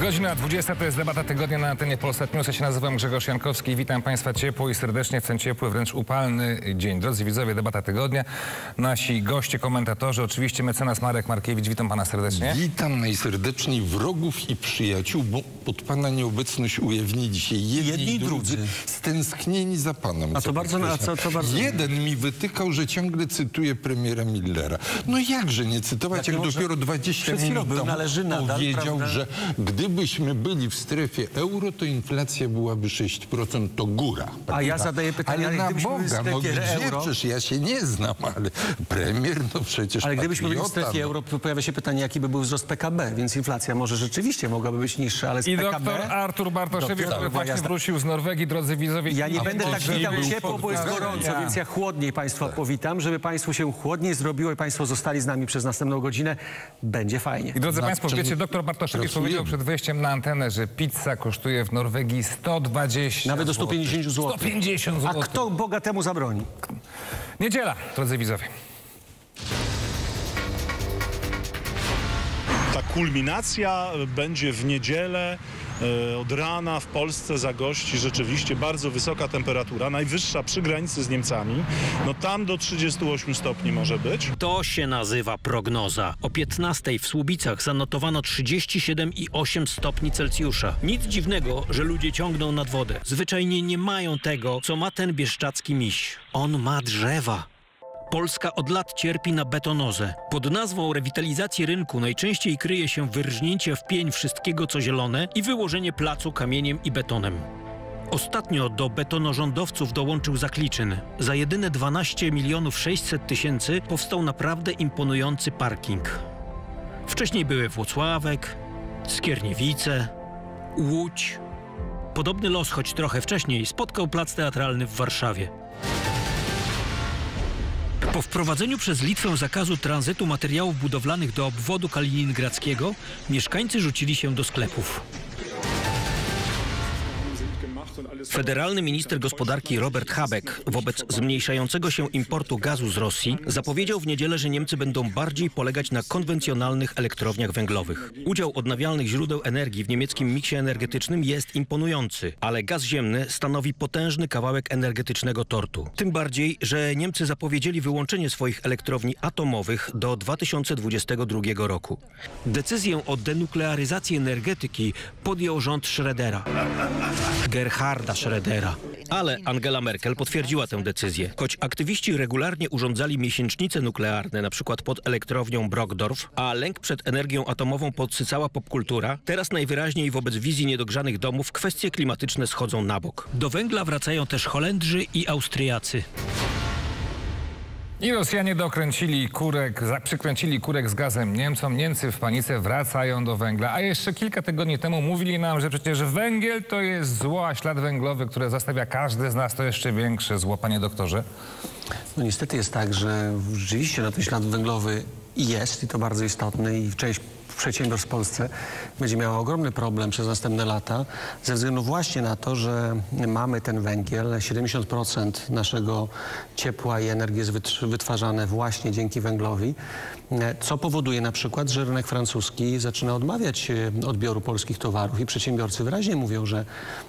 Godzina 20 to jest debata tygodnia na antenie Polsat News. Ja się nazywam Grzegorz Jankowski i witam Państwa ciepło i serdecznie w ten ciepły, wręcz upalny dzień. Drodzy widzowie, debata tygodnia. Nasi goście, komentatorzy, oczywiście mecenas Marek Markiewicz. Witam Pana serdecznie. Witam najserdeczniej wrogów i przyjaciół, bo pod Pana nieobecność ujawnili dzisiaj jedni, Jedni i drudzy, drudzy. stęsknieni za Panem. A co to bardzo- a co- co bardzo- Jeden mi wytykał, że ciągle cytuję premiera Millera. No jakże nie cytować, jak, Jak może- dopiero 20 przed chwilą minut był, temu należy nadal, powiedział, prawda? że gdybyśmy byli w strefie euro, to inflacja byłaby 6%, to góra. A ja zadaję pytanie, ale ale na gdybyśmy byli w Boga, no strefie gdzie? euro- Przecież ja się nie znam, ale premier, no przecież Ale gdybyśmy byli w strefie no. euro, to pojawia się pytanie, jaki by był wzrost PKB, więc inflacja może rzeczywiście mogłaby być niższa, ale z I PKB... doktor Artur Bartoszewicz, który właśnie wrócił z Norwegii, drodzy widzowie. Ja nie będę tak witał ciepło, bo jest gorąco, więc ja chłodniej Państwa powitam, żeby Państwu się chłodniej zrobiło i Państwo zostali z nami przez następną godzinę. Będzie fajnie. I drodzy Nad Państwo, czym wiecie, doktor Bartoszewicz powiedział przed wejściem na antenę, że pizza kosztuje w Norwegii 120 Nawet do złotych. 150 zł. 150 A zł. kto Boga temu zabroni? Niedziela, drodzy widzowie. Ta kulminacja będzie w niedzielę. E, Od rana w Polsce zagości rzeczywiście bardzo wysoka temperatura, najwyższa przy granicy z Niemcami. No tam do 38 stopni może być. To się nazywa prognoza. O 15 w Słubicach zanotowano 37,8 stopni Celsjusza. Nic dziwnego, że ludzie ciągną nad wodę. Zwyczajnie nie mają tego, co ma ten bieszczacki miś. On ma drzewa. Polska od lat cierpi na betonozę. Pod nazwą rewitalizacji rynku najczęściej kryje się wyrżnięcie w pień wszystkiego, co zielone i wyłożenie placu kamieniem i betonem. Ostatnio do betonorządowców dołączył Zakliczyn. Za jedyne 12 milionów 600 tysięcy powstał naprawdę imponujący parking. Wcześniej były Włocławek, Skierniewice, Łódź. Podobny los, choć trochę wcześniej, spotkał plac teatralny w Warszawie. Po wprowadzeniu przez Litwę zakazu tranzytu materiałów budowlanych do obwodu kaliningradzkiego, mieszkańcy rzucili się do sklepów. Federalny minister gospodarki Robert Habeck wobec zmniejszającego się importu gazu z Rosji zapowiedział w niedzielę, że Niemcy będą bardziej polegać na konwencjonalnych elektrowniach węglowych. Udział odnawialnych źródeł energii w niemieckim miksie energetycznym jest imponujący, ale gaz ziemny stanowi potężny kawałek energetycznego tortu. Tym bardziej, że Niemcy zapowiedzieli wyłączenie swoich elektrowni atomowych do 2022 roku. Decyzję o denuklearyzacji energetyki podjął rząd Schrödera. Gerharda Schrödera. Ale Angela Merkel potwierdziła tę decyzję. Choć aktywiści regularnie urządzali miesięcznice nuklearne, np. pod elektrownią Brockdorf, a lęk przed energią atomową podsycała popkultura, teraz najwyraźniej wobec wizji niedogrzanych domów kwestie klimatyczne schodzą na bok. Do węgla wracają też Holendrzy i Austriacy. I Rosjanie dokręcili kurek, przykręcili kurek z gazem Niemcom. Niemcy w panice wracają do węgla. A jeszcze kilka tygodni temu mówili nam, że przecież węgiel to jest zło, a ślad węglowy, które zastawia każdy z nas, to jeszcze większe zło, panie doktorze. No niestety jest tak, że rzeczywiście na ten ślad węglowy jest i to bardzo istotny i część przedsiębiorstw w Polsce będzie miała ogromny problem przez następne lata ze względu właśnie na to, że mamy ten węgiel. 70% naszego ciepła i energii jest wytwarzane właśnie dzięki węglowi, co powoduje na przykład, że rynek francuski zaczyna odmawiać e, odbioru polskich towarów i przedsiębiorcy wyraźnie mówią, że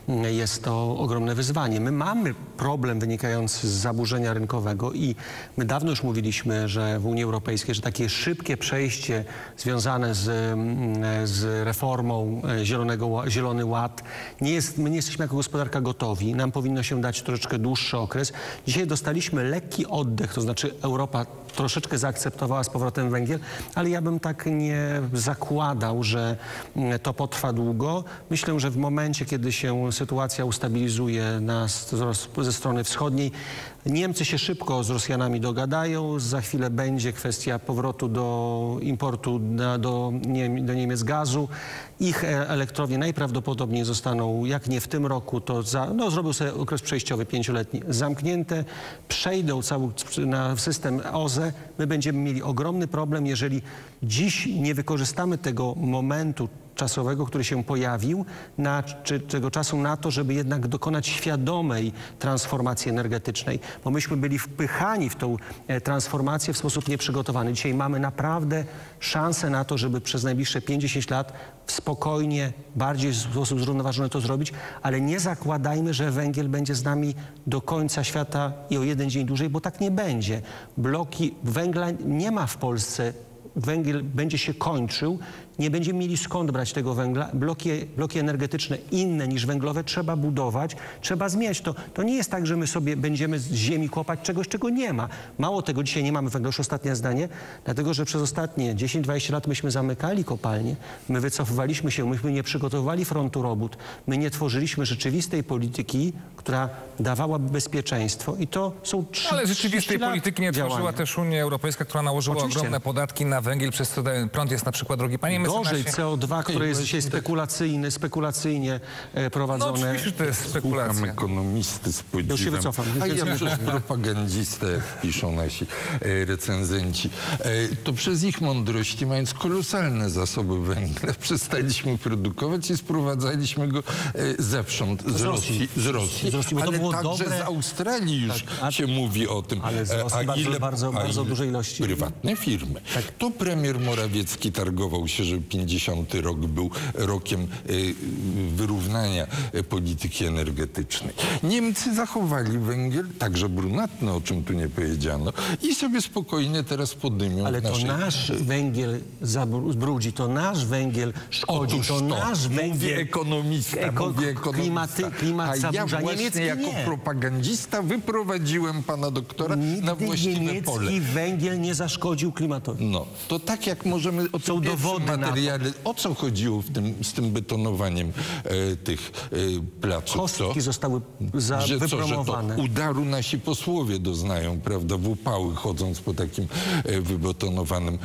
mm, jest to ogromne wyzwanie. My mamy problem wynikający z zaburzenia rynkowego i my dawno już mówiliśmy, że w Unii Europejskiej, że takie szybkie przejście związane z, mm, z reformą e, Zielonego, Zielony Ład, nie jest, my nie jesteśmy jako gospodarka gotowi. Nam powinno się dać troszeczkę dłuższy okres. Dzisiaj dostaliśmy lekki oddech, to znaczy Europa troszeczkę zaakceptowała z powrotem węgiel, ale ja bym tak nie zakładał, że mm, to potrwa długo. Myślę, że w momencie, kiedy się sytuacja ustabilizuje na, ze strony wschodniej, Niemcy się szybko z Rosjanami dogadają. Za chwilę będzie kwestia powrotu do importu na, do, Niem, do Niemiec gazu. Ich e, elektrownie najprawdopodobniej zostaną, jak nie w tym roku, to za, no, zrobią sobie okres przejściowy pięcioletni zamknięte, przejdą cały na system OZE. My będziemy mieli ogromny problem, jeżeli dziś nie wykorzystamy tego momentu czasowego, który się pojawił, na, czy tego czasu na to, żeby jednak dokonać świadomej transformacji energetycznej, bo myśmy byli wpychani w tą e, transformację w sposób nieprzygotowany. Dzisiaj mamy naprawdę szansę na to, żeby przez najbliższe 50 lat spokojnie, bardziej w sposób zrównoważony to zrobić, ale nie zakładajmy, że węgiel będzie z nami do końca świata i o jeden dzień dłużej, bo tak nie będzie. Bloki węgla nie ma w Polsce. Węgiel będzie się kończył, nie będziemy mieli skąd brać tego węgla. Bloki, bloki energetyczne inne niż węglowe trzeba budować, trzeba zmieniać. To, to nie jest tak, że my sobie będziemy z ziemi kopać czegoś, czego nie ma. Mało tego, dzisiaj nie mamy węgla, już ostatnie zdanie, dlatego że przez ostatnie 10-20 lat myśmy zamykali kopalnie, my wycofywaliśmy się, myśmy nie przygotowywali frontu robót, my nie tworzyliśmy rzeczywistej polityki, która dawałaby bezpieczeństwo i to są trzy Ale rzeczywistej 30 lat polityki nie tworzyła działania. też Unia Europejska, która nałożyła Oczywiście. ogromne podatki na węgiel, przez co ten prąd jest na przykład drogi. Panie Gorzej mecenasie, CO2, które jest dzisiaj tak. spekulacyjnie, e, no prowadzone. oczywiście, że to jest Słucham spekulacja. ekonomisty z podziwem. Już się wycofam. A ja przez propagandistę, jak piszą nasi e, recenzenci. E, to przez ich mądrości, mając kolosalne zasoby węgla, przestaliśmy produkować i sprowadzaliśmy go zewsząd z, Z Rosji. Rosji. Z Rosji. Z Rosji, bo to Ale było także dobre- z Australii już Tak, a- się mówi o tym. Ale z Rosji bardzo- bardzo- a bardzo ile dużej ilości. Prywatne firmy. To premier Morawiecki targował się, że 50 rok był rokiem e, wyrównania e, polityki energetycznej. Niemcy zachowali węgiel, także brunatny, o czym tu nie powiedziano, i sobie spokojnie teraz podymią Ale to nasz węgiel zabru- zbrudzi, to nasz węgiel szkodzi, Otóż to, to, nasz mówię węgiel... ekonomista, Eko- mówię ekonomista. klimaty- klimat A ja właśnie niemiecki jako nie. propagandista wyprowadziłem pana doktora na Nigdy właściwe niemiecki pole. węgiel nie zaszkodził klimatowi. No, to tak jak możemy o Są dowody na. Materiale, o co chodziło w tym, z tym betonowaniem e, tych e, placów, Kostki co? zostały za, że co, że to wypromowane. udaru nasi posłowie doznają, prawda, w upały chodząc po takim e, wybetonowanym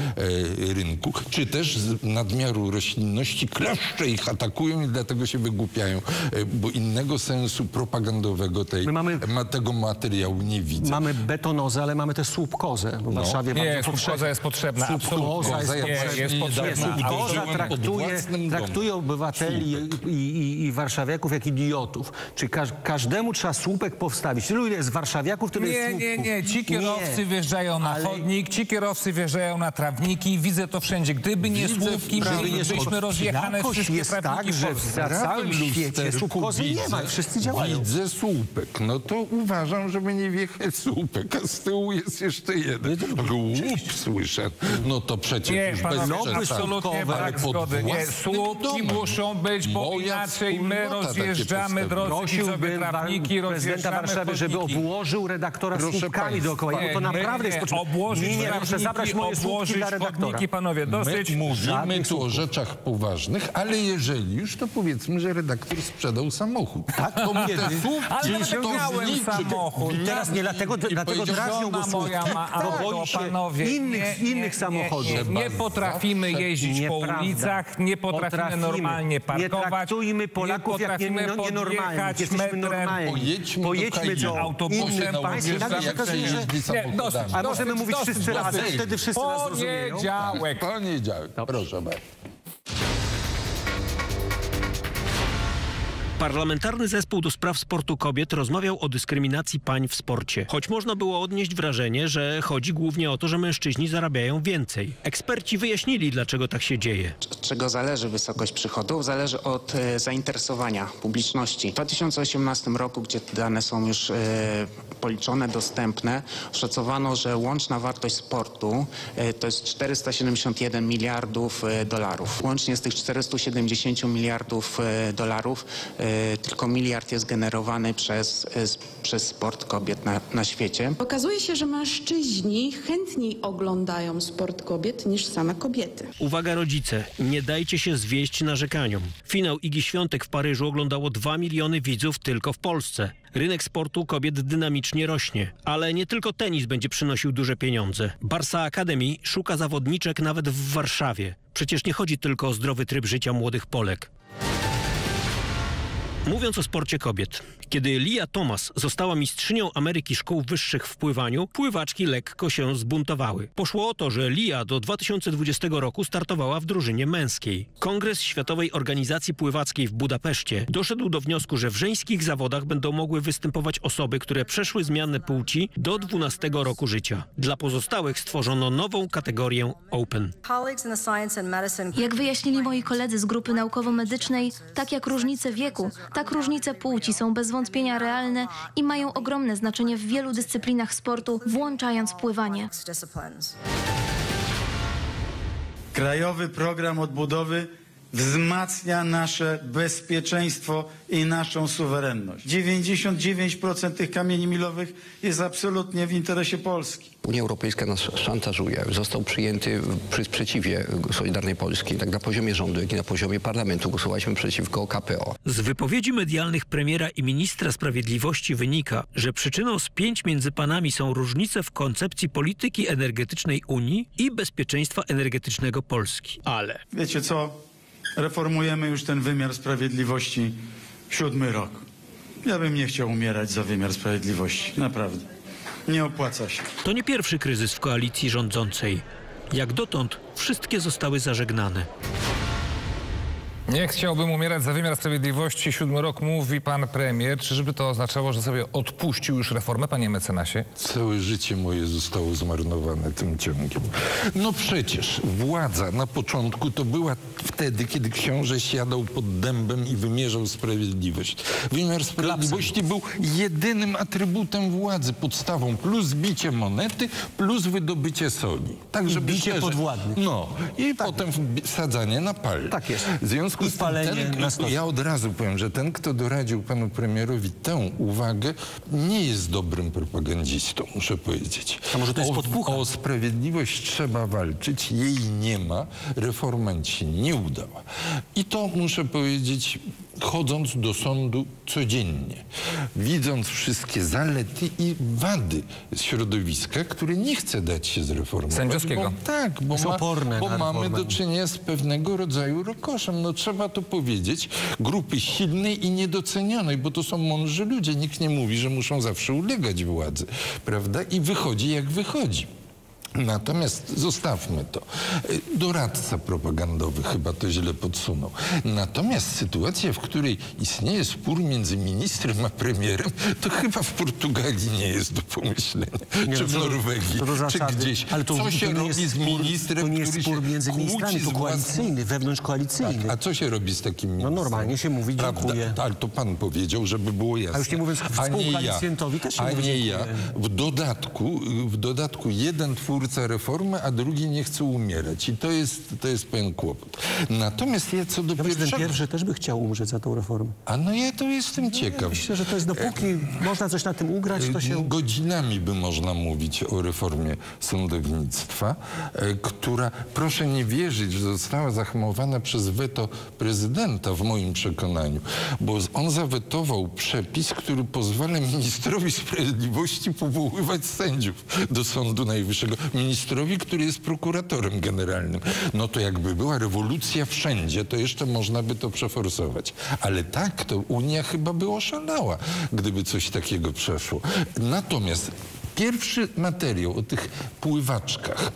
e, rynku, czy też z nadmiaru roślinności klaszcze ich atakują i dlatego się wygłupiają, e, bo innego sensu propagandowego tej, My mamy- ma, tego materiału nie widzę. Mamy betonozę, ale mamy też słupkozę. No. W Warszawie Nie, bardzo słupkoza jest potrzebna, Słupkoza jest Nie, potrzebna. jest Nie, potrzebna. Pod traktuje, traktuje obywateli i, i, i warszawiaków jak idiotów. Czyli każ, każdemu trzeba słupek powstawić. Tylu ile jest warszawiaków, tyle Nie, jest nie, słupków. nie. Ci kierowcy Nie. wjeżdżają na Ale- chodnik, ci kierowcy wjeżdżają na trawniki. Widzę to wszędzie. Gdyby nie Widzę, słupki, gdyby nie bylibyśmy rozjechane Jakoś wszystkie jest trawniki tak, w że na całym świecie słupkozy nie ma i wszyscy działają. Widzę słupek. No to uważam, żeby nie wjechać słupek, a z tyłu jest jeszcze jeden. Łup słyszę. No to przecież Nie, już bez przesady. Absolutnie Ale brak pod zgody. Nie, własnym słupki domem. muszą być, bo Moja inaczej my wspólnota takie rozjeżdżamy, drodzy widzowie, Prosiłbym trawniki, wa- prezydenta rozjeżdżamy Warszawy, żeby chodniki. obłożył redaktora Proszę słupkami państwa, dookoła, bo to Nie, naprawdę jest nie, potrzebne. obłożyć Nie, nie, proszę trawniki, zabrać moje słupki obłożyć dla redaktora. chodniki, panowie, dosyć. My mówimy Żadnych tu o rzeczach poważnych, ale jeżeli już, to powiedzmy, że redaktor sprzedał samochód. Tak, to mu te słupki Ale nawet to miałem zniczy. samochód. I teraz nie dlatego, I dlatego powiedział, drażnią go Żona moja słupki, ma bo auto, boi się panowie. innych, samochodów. Nie, nie, nie potrafimy jeździć po ulicach, nie potrafimy, normalnie Nie parkować. traktujmy Polaków jak nie, potrafimy no, nienormalnych. podjechać Jesteśmy metrem. normalni. Pojedźmy, Pojedźmy do do autobusem, państw. A możemy dosyć, mówić dosyć, wszyscy razem, dosyć. wtedy wszyscy nas zrozumieją. Poniedziałek. Poniedziałek. Proszę bardzo. Parlamentarny Zespół do Spraw Sportu Kobiet rozmawiał o dyskryminacji pań w sporcie. Choć można było odnieść wrażenie, że chodzi głównie o to, że mężczyźni zarabiają więcej. Eksperci wyjaśnili, dlaczego tak się dzieje. Od czego zależy wysokość przychodów? Zależy od e, zainteresowania publiczności. W 2018 roku, gdzie te dane są już e, policzone, dostępne, szacowano, że łączna wartość sportu e, to jest 471 miliardów dolarów. Łącznie z tych 470 miliardów dolarów tylko miliard jest generowany przez, e, przez sport kobiet na, na świecie. Okazuje się, że mężczyźni chętniej oglądają sport kobiet niż same kobiety. Uwaga rodzice, nie dajcie się zwieść narzekaniom. Finał Igi Świątek w Paryżu oglądało 2 miliony widzów tylko w Polsce. Rynek sportu kobiet dynamicznie rośnie. Ale nie tylko tenis będzie przynosił duże pieniądze. Barsa Academy szuka zawodniczek nawet w Warszawie. Przecież nie chodzi tylko o zdrowy tryb życia młodych Polek. Mówiąc o sporcie kobiet, kiedy Lia Thomas została mistrzynią Ameryki Szkół Wyższych w pływaniu, pływaczki lekko się zbuntowały. Poszło o to, że Lia do 2020 roku startowała w drużynie męskiej. Kongres Światowej Organizacji Pływackiej w Budapeszcie doszedł do wniosku, że w żeńskich zawodach będą mogły występować osoby, które przeszły zmianę płci do 12 roku życia. Dla pozostałych stworzono nową kategorię Open. Jak wyjaśnili moi koledzy z grupy naukowo-medycznej, tak jak różnice wieku, tak różnice płci są bez wątpienia realne i mają ogromne znaczenie w wielu dyscyplinach sportu, włączając pływanie. Krajowy program odbudowy wzmacnia nasze bezpieczeństwo i naszą suwerenność. 99% tych kamieni milowych jest absolutnie w interesie Polski. Unia Europejska nas szantażuje. Został przyjęty przy sprzeciwie Solidarnej Polski, tak na poziomie rządu, jak i na poziomie parlamentu głosowaliśmy przeciwko KPO. Z wypowiedzi medialnych premiera i ministra sprawiedliwości wynika, że przyczyną spięć między panami są różnice w koncepcji polityki energetycznej Unii i bezpieczeństwa energetycznego Polski. Ale Wiecie co? Reformujemy już ten wymiar sprawiedliwości siódmy rok. Ja bym nie chciał umierać za wymiar sprawiedliwości. Naprawdę. Nie opłaca się. to nie pierwszy kryzys w koalicji rządzącej. Jak dotąd wszystkie zostały zażegnane. Nie chciałbym umierać za wymiar sprawiedliwości. Siódmy rok mówi pan premier. Czyżby to oznaczało, że sobie odpuścił już reformę, panie mecenasie? Całe życie moje zostało zmarnowane tym ciągiem. No przecież władza na początku to była wtedy, kiedy książę siadał pod dębem i wymierzał sprawiedliwość. Wymiar sprawiedliwości był jedynym atrybutem władzy, podstawą plus bicie monety, plus wydobycie soli. Tak, żeby bicie podwładnych. No i potem wbi- sadzanie na pal. Tak jest. W związku I z tym palenie ten, na ja od razu powiem, że ten, kto doradził panu premierowi tę uwagę, nie jest dobrym propagandzistą, muszę powiedzieć. A może to jest o, podpucha? o sprawiedliwość trzeba walczyć, jej nie ma, reforma ci nie udała. I to muszę powiedzieć, chodząc do sądu codziennie, widząc wszystkie zalety i wady środowiska, które nie chce dać się zreformować. Sędziowskiego. Bo, tak, bo, ma, bo mamy do czynienia z pewnego rodzaju rokoszem. No trzeba to powiedzieć. Grupy silnej i niedocenionej, bo to są mądrzy ludzie. Nikt nie mówi, że muszą zawsze ulegać władzy, prawda? I wychodzi jak wychodzi. Natomiast zostawmy to. Doradca propagandowy chyba to źle podsunął. Natomiast sytuacja, w której istnieje spór między ministrem a premierem, to chyba w Portugalii nie jest do pomyślenia. Nie, czy no w Norwegii, to czy gdzieś. Ale to, Co się to robi z ministrem, To nie jest spór między ministrami, to koalicyjny, wewnątrzkoalicyjny. tak, a co się robi z takim ministrem? normalnie się mówi dziękuję. Ale to pan powiedział, żeby było jasne. A już nie mówiąc nie ja. też się A mówi nie ja. W dodatku, w dodatku jeden reformy, a drugi nie chce umierać. I to jest, to jest pewien kłopot. Natomiast ja co do Ja ten pierwszego... pierwszy też by chciał umrzeć za tą reformę. A no ja to jestem ciekaw. Myślę, że to jest dopóki można coś na tym ugrać, to się... Godzinami by można mówić o reformie sądownictwa, e, która, proszę nie wierzyć, że została zahamowana przez weto prezydenta w moim przekonaniu, bo on zawetował przepis, który pozwala ministrowi sprawiedliwości powoływać sędziów do Sądu Najwyższego. Ministrowi, który jest prokuratorem generalnym. No to jakby była rewolucja wszędzie, to jeszcze można by to przeforsować. Ale tak, to Unia chyba by oszalała, gdyby coś takiego przeszło. Natomiast Pierwszy materiał o tych pływaczkach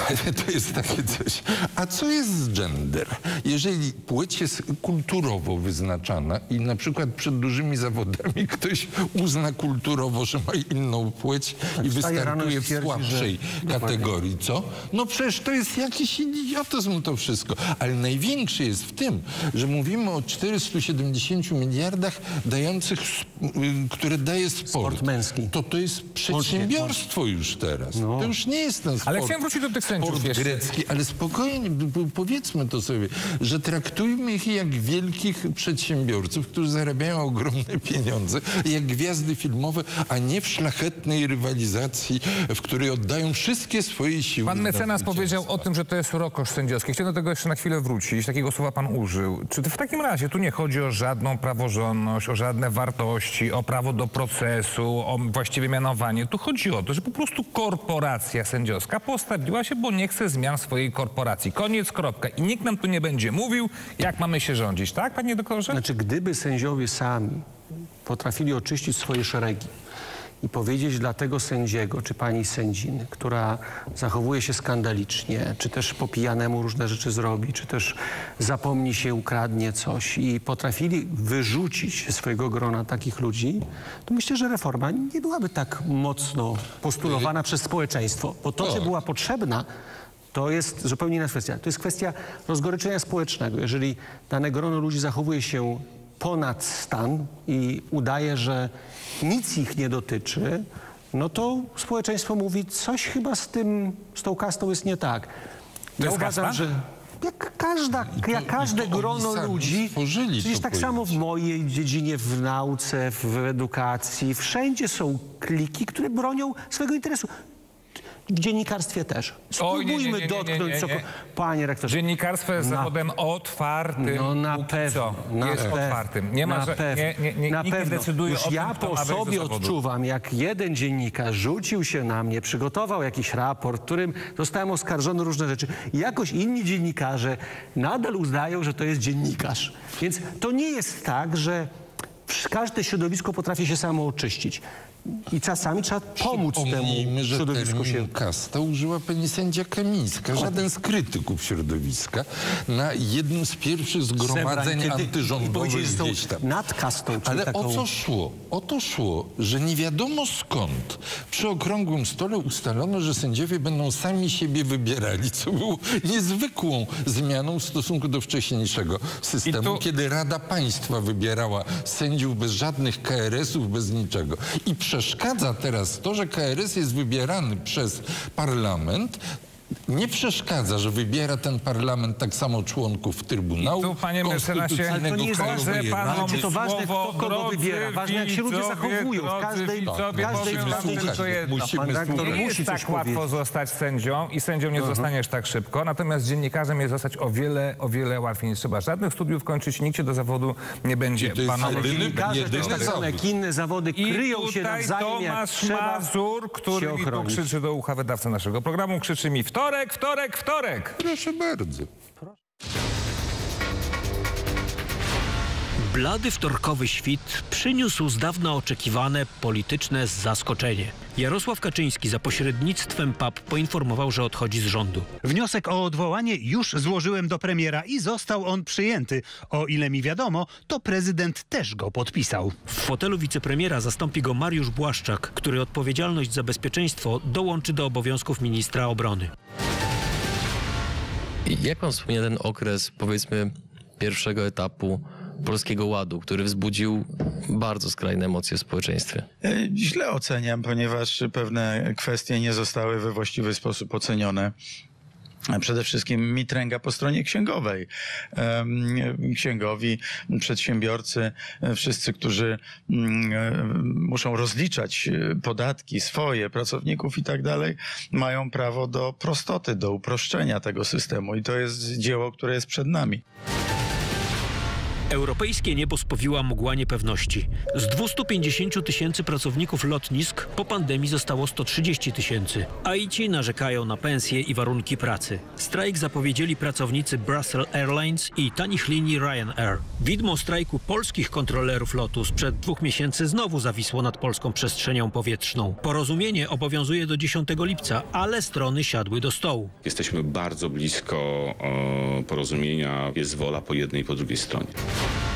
to jest takie coś. A co jest z gender? Jeżeli płeć jest kulturowo wyznaczana i na przykład przed dużymi zawodami ktoś uzna kulturowo, że ma inną płeć rano i wystartuje w słabszej że- kategorii, co? No przecież to jest jakiś idiotyzm to wszystko. Ale największy jest w tym, że mówimy o 470 miliardach dających, y, które daje sport. Sport męski. To to jest przedsiębiorstwo już teraz. To już nie jest ten sport. Ale chciałem wrócić do tych sędziów jeszcze. grecki, ale spokojnie, powiedzmy to sobie, że traktujmy ich jak wielkich przedsiębiorców, którzy zarabiają ogromne pieniądze, jak gwiazdy filmowe, a nie w szlachetnej rywalizacji, w której oddają wszystkie swoje siły. Pan na mecenas powiedział o tym, że to jest rokosz sędziowski. Chciałem do tego jeszcze na chwilę wrócić. Takiego słowa pan użył. Czy w takim razie tu nie chodzi o żadną praworządność, o żadne wartości, o prawo do procesu, o właściwe mianowanie? Tu chodzi o to, że po prostu korporacja sędziowska postawiła się, bo nie chce zmian swojej korporacji. Koniec, kropka. I nikt nam tu nie będzie mówił, jak mamy się rządzić. Tak, panie doktorze? Znaczy, gdyby sędziowie sami potrafili oczyścić swoje szeregi i powiedzieć dla tego sędziego czy pani sędziny, która zachowuje się skandalicznie, czy też po pijanemu różne rzeczy zrobi, czy też zapomni się, ukradnie coś i potrafili wyrzucić ze swojego grona takich ludzi, to myślę, że reforma nie byłaby tak mocno postulowana przez społeczeństwo, bo to, że była potrzebna, to jest zupełnie inna kwestia. To jest kwestia rozgoryczenia społecznego. Jeżeli dane grono ludzi zachowuje się ponad stan i udaje, że nic ich nie dotyczy, no to społeczeństwo mówi, coś chyba z tym, z tą kastą jest nie tak. Ja uważam, kasta? że jak, każda, to- jak każde grono ludzi, przecież tak samo w mojej dziedzinie, w nauce, w edukacji, wszędzie są kliki, które bronią swojego interesu. W dziennikarstwie też. Nie, Spróbujmy nie, nie, dotknąć. Panie rektorze, Dziennikarstwo jest Na- zawodem otwartym. no na pewno. Na jest pewno, otwartym. Nie ma, na że, pewno, nie, nie, na pewno. decyduje Już o tym, ja po sobie odczuwam, jak jeden dziennikarz rzucił się na mnie, przygotował jakiś raport, którym zostałem oskarżony o różne rzeczy. I jakoś inni dziennikarze nadal uznają, że to jest dziennikarz. Więc to nie jest tak, że każde środowisko potrafi się samo oczyścić. I czasami trzeba pomóc temu że środowisku się... kasta użyła pani sędzia Kamińska. Żaden z krytyków środowiska na jednym z pierwszych zgromadzeń Kiedy antyrządowych gdzieś tam. nad kastą, Ale taką... o co szło? O to szło, że nie wiadomo skąd przy okrągłym stole ustalono, że sędziowie będą sami siebie wybierali, co było niezwykłą zmianą w stosunku do wcześniejszego systemu, tu- kiedy Rada Państwa wybierała sędziów bez żadnych KRS-ów, bez niczego. I przeszkadza teraz to, że KRS jest wybierany przez parlament, nie przeszkadza, że wybiera ten parlament tak samo członków Trybunału I tu, panie Konstytucyjnego, ale to nie jest ważne, panom Ale czy to ważne, słowo, kto kogo wybiera? Ważne, jak się ludzie zachowują w każdej- widzowie, w każdej sprawie. tylko jedno. Musimy Pan Nie słuchać. musi jest tak łatwo powiedzieć. zostać sędzią i sędzią nie zostaniesz tak szybko, natomiast dziennikarzem jest zostać o wiele, o wiele łatwiej. Nie trzeba żadnych studiów kończyć, nikt się do zawodu nie będzie I to jest panował. jedyny- Dziennikarze też jedyny tak samo zawód. jak inne zawody I kryją się nawzajem, Tomasz Mazur, który mi tu ochronić. krzyczy do ucha wydawca naszego programu, krzyczy mi wtorek, wtorek, wtorek. Proszę bardzo. Blady wtorkowy świt przyniósł z dawna oczekiwane polityczne zaskoczenie. Jarosław Kaczyński za pośrednictwem PAP poinformował, że odchodzi z rządu. Wniosek o odwołanie już złożyłem do premiera i został on przyjęty. O ile mi wiadomo, to prezydent też go podpisał. W fotelu wicepremiera zastąpi go Mariusz Błaszczak, który odpowiedzialność za bezpieczeństwo dołączy do obowiązków ministra obrony. Jak pan wspomina ten okres, powiedzmy, pierwszego etapu Polskiego Ładu, który wzbudził bardzo skrajne emocje w społeczeństwie? Źle oceniam, ponieważ pewne kwestie nie zostały we właściwy sposób ocenione. Przede wszystkim mitręga po stronie księgowej. Księgowi, przedsiębiorcy, wszyscy, którzy mm, muszą rozliczać podatki swoje, pracowników i tak dalej, mają prawo do prostoty, do uproszczenia tego systemu i to jest dzieło, które jest przed nami. Europejskie niebo spowiła mgła niepewności. Z 250 tysięcy pracowników lotnisk po pandemii zostało 130 tysięcy, a i ci narzekają na pensje i warunki pracy. Strajk zapowiedzieli pracownicy Brussels Airlines i tanich linii Ryanair. Widmo strajku polskich kontrolerów lotu sprzed dwóch miesięcy znowu zawisło nad polską przestrzenią powietrzną. Porozumienie obowiązuje do 10 lipca, ale strony siadły do stołu. Jesteśmy bardzo blisko e, porozumienia. Jest wola po jednej i po drugiej stronie. Thank you.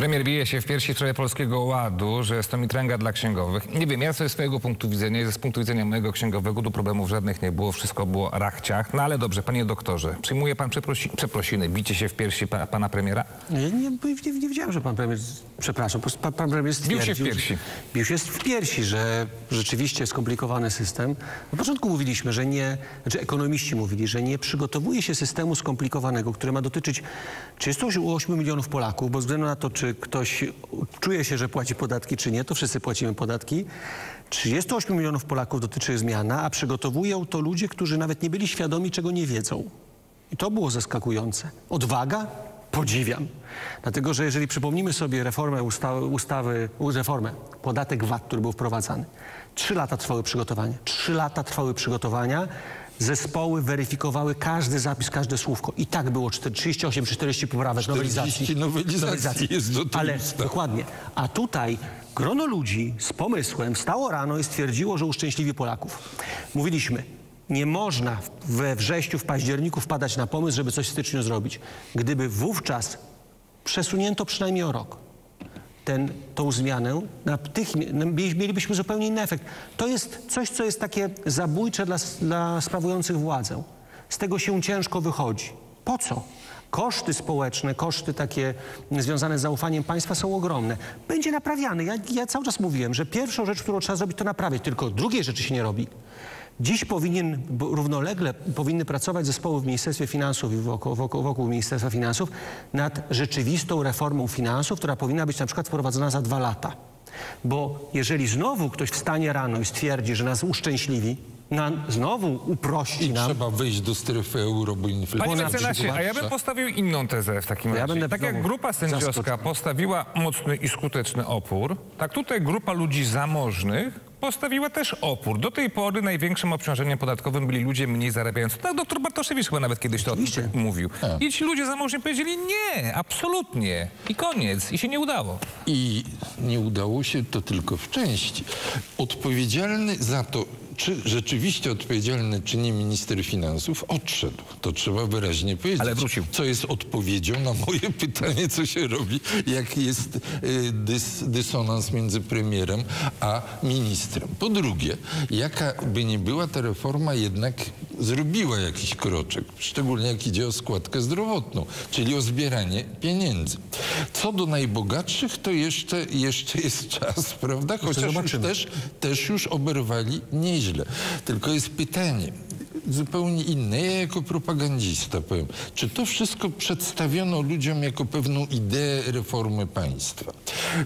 Premier bije się w piersi w sprawie Polskiego Ładu, że jest to mitręga dla księgowych. Nie wiem, ja ze swojego punktu widzenia, i z punktu widzenia mojego księgowego, tu problemów żadnych nie było, wszystko było rachciach. No ale dobrze, panie doktorze, przyjmuje pan przeprosi przeprosiny, bicie się w piersi pa pana premiera? Ja nie, nie, nie wiedziałem, że pan premier, przepraszam, po pan, pan premier Bił się w stwierdził, piersi. Bił się w piersi, że rzeczywiście skomplikowany system. Na początku mówiliśmy, że nie, znaczy ekonomiści mówili, że nie przygotowuje się systemu skomplikowanego, który ma dotyczyć 38 milionów Polaków, bez względu na to, czy ktoś czuje się, że płaci podatki, czy nie, to wszyscy płacimy podatki. 38 milionów Polaków dotyczy zmiana, a przygotowują to ludzie, którzy nawet nie byli świadomi, czego nie wiedzą. I to było zaskakujące. Odwaga, podziwiam. Dlatego, że jeżeli przypomnimy sobie reformę ustawy, ustawy reformę, podatek VAT, który był wprowadzany, trzy lata trwały przygotowania. Trzy lata trwały przygotowania. Zespoły weryfikowały każdy zapis, każde słówko. I tak było 38 czy 40 poprawek 40 nowelizacji. nowelizacji jest do Ale dokładnie. A tutaj grono ludzi z pomysłem wstało rano i stwierdziło, że uszczęśliwi Polaków. Mówiliśmy, nie można we wrześniu, w październiku wpadać na pomysł, żeby coś w styczniu zrobić. Gdyby wówczas przesunięto przynajmniej o rok ten, tą zmianę, natychmi- mieli- mielibyśmy zupełnie inny efekt. To jest coś, co jest takie zabójcze dla, dla sprawujących władzę. Z tego się ciężko wychodzi. Po co? Koszty społeczne, koszty takie związane z zaufaniem państwa są ogromne. Będzie naprawiany. Ja, ja cały czas mówiłem, że pierwszą rzecz, którą trzeba zrobić, to naprawić, tylko drugiej rzeczy się nie robi. Dziś powinien, równolegle powinny pracować zespoły w Ministerstwie Finansów i wokół, wokół, wokół Ministerstwa Finansów nad rzeczywistą reformą finansów, która powinna być na przykład wprowadzona za dwa lata. Bo jeżeli znowu ktoś wstanie rano i stwierdzi, że nas uszczęśliwi, na, znowu uprości I nam, trzeba wejść do strefy euro, bo inflacja... Panie mecenasie, a ja bym postawił inną tezę w takim Ja razie. będę tak jak grupa sędziowska postawiła mocny i skuteczny opór, tak tutaj grupa ludzi zamożnych postawiła też opór. Do tej pory największym obciążeniem podatkowym byli ludzie mniej zarabiający. Tak, doktor Bartoszewicz chyba nawet kiedyś to o tym mówił. I ci ludzie zamożni powiedzieli nie, absolutnie. I koniec. I się nie udało. I nie udało się to tylko w części. Odpowiedzialny za to, czy rzeczywiście odpowiedzialny, czy nie minister finansów, odszedł. To trzeba wyraźnie powiedzieć. Ale wrócił. Co jest odpowiedzią na moje pytanie, co się robi, jak jest y, dys, dysonans między premierem a ministrem. Po drugie, jaka by nie była ta reforma, jednak zrobiła jakiś kroczek, szczególnie jak idzie o składkę zdrowotną, czyli o zbieranie pieniędzy. Co do najbogatszych, to jeszcze, jeszcze jest czas, prawda? Chociaż już też, też już oberwali nieźle. Tylko jest pytanie, zupełnie inne. Ja jako propagandista powiem, czy to wszystko przedstawiono ludziom jako pewną ideę reformy państwa?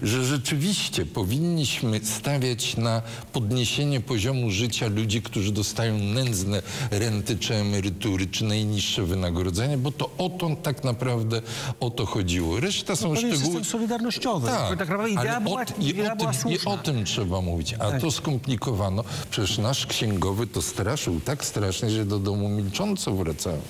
Że rzeczywiście powinniśmy stawiać na podniesienie poziomu życia ludzi, którzy dostają nędzne renty czy emerytury, czy najniższe wynagrodzenie, bo to o to tak naprawdę o to chodziło. Reszta są jest szczegóły... system solidarnościowy. Tak, tak naprawdę idea ale była, o, i, idea o była tym, I o tym trzeba mówić. A Tak. to skomplikowano. Przecież nasz księgowy to straszył tak strasznie, że do domu milcząco wracałem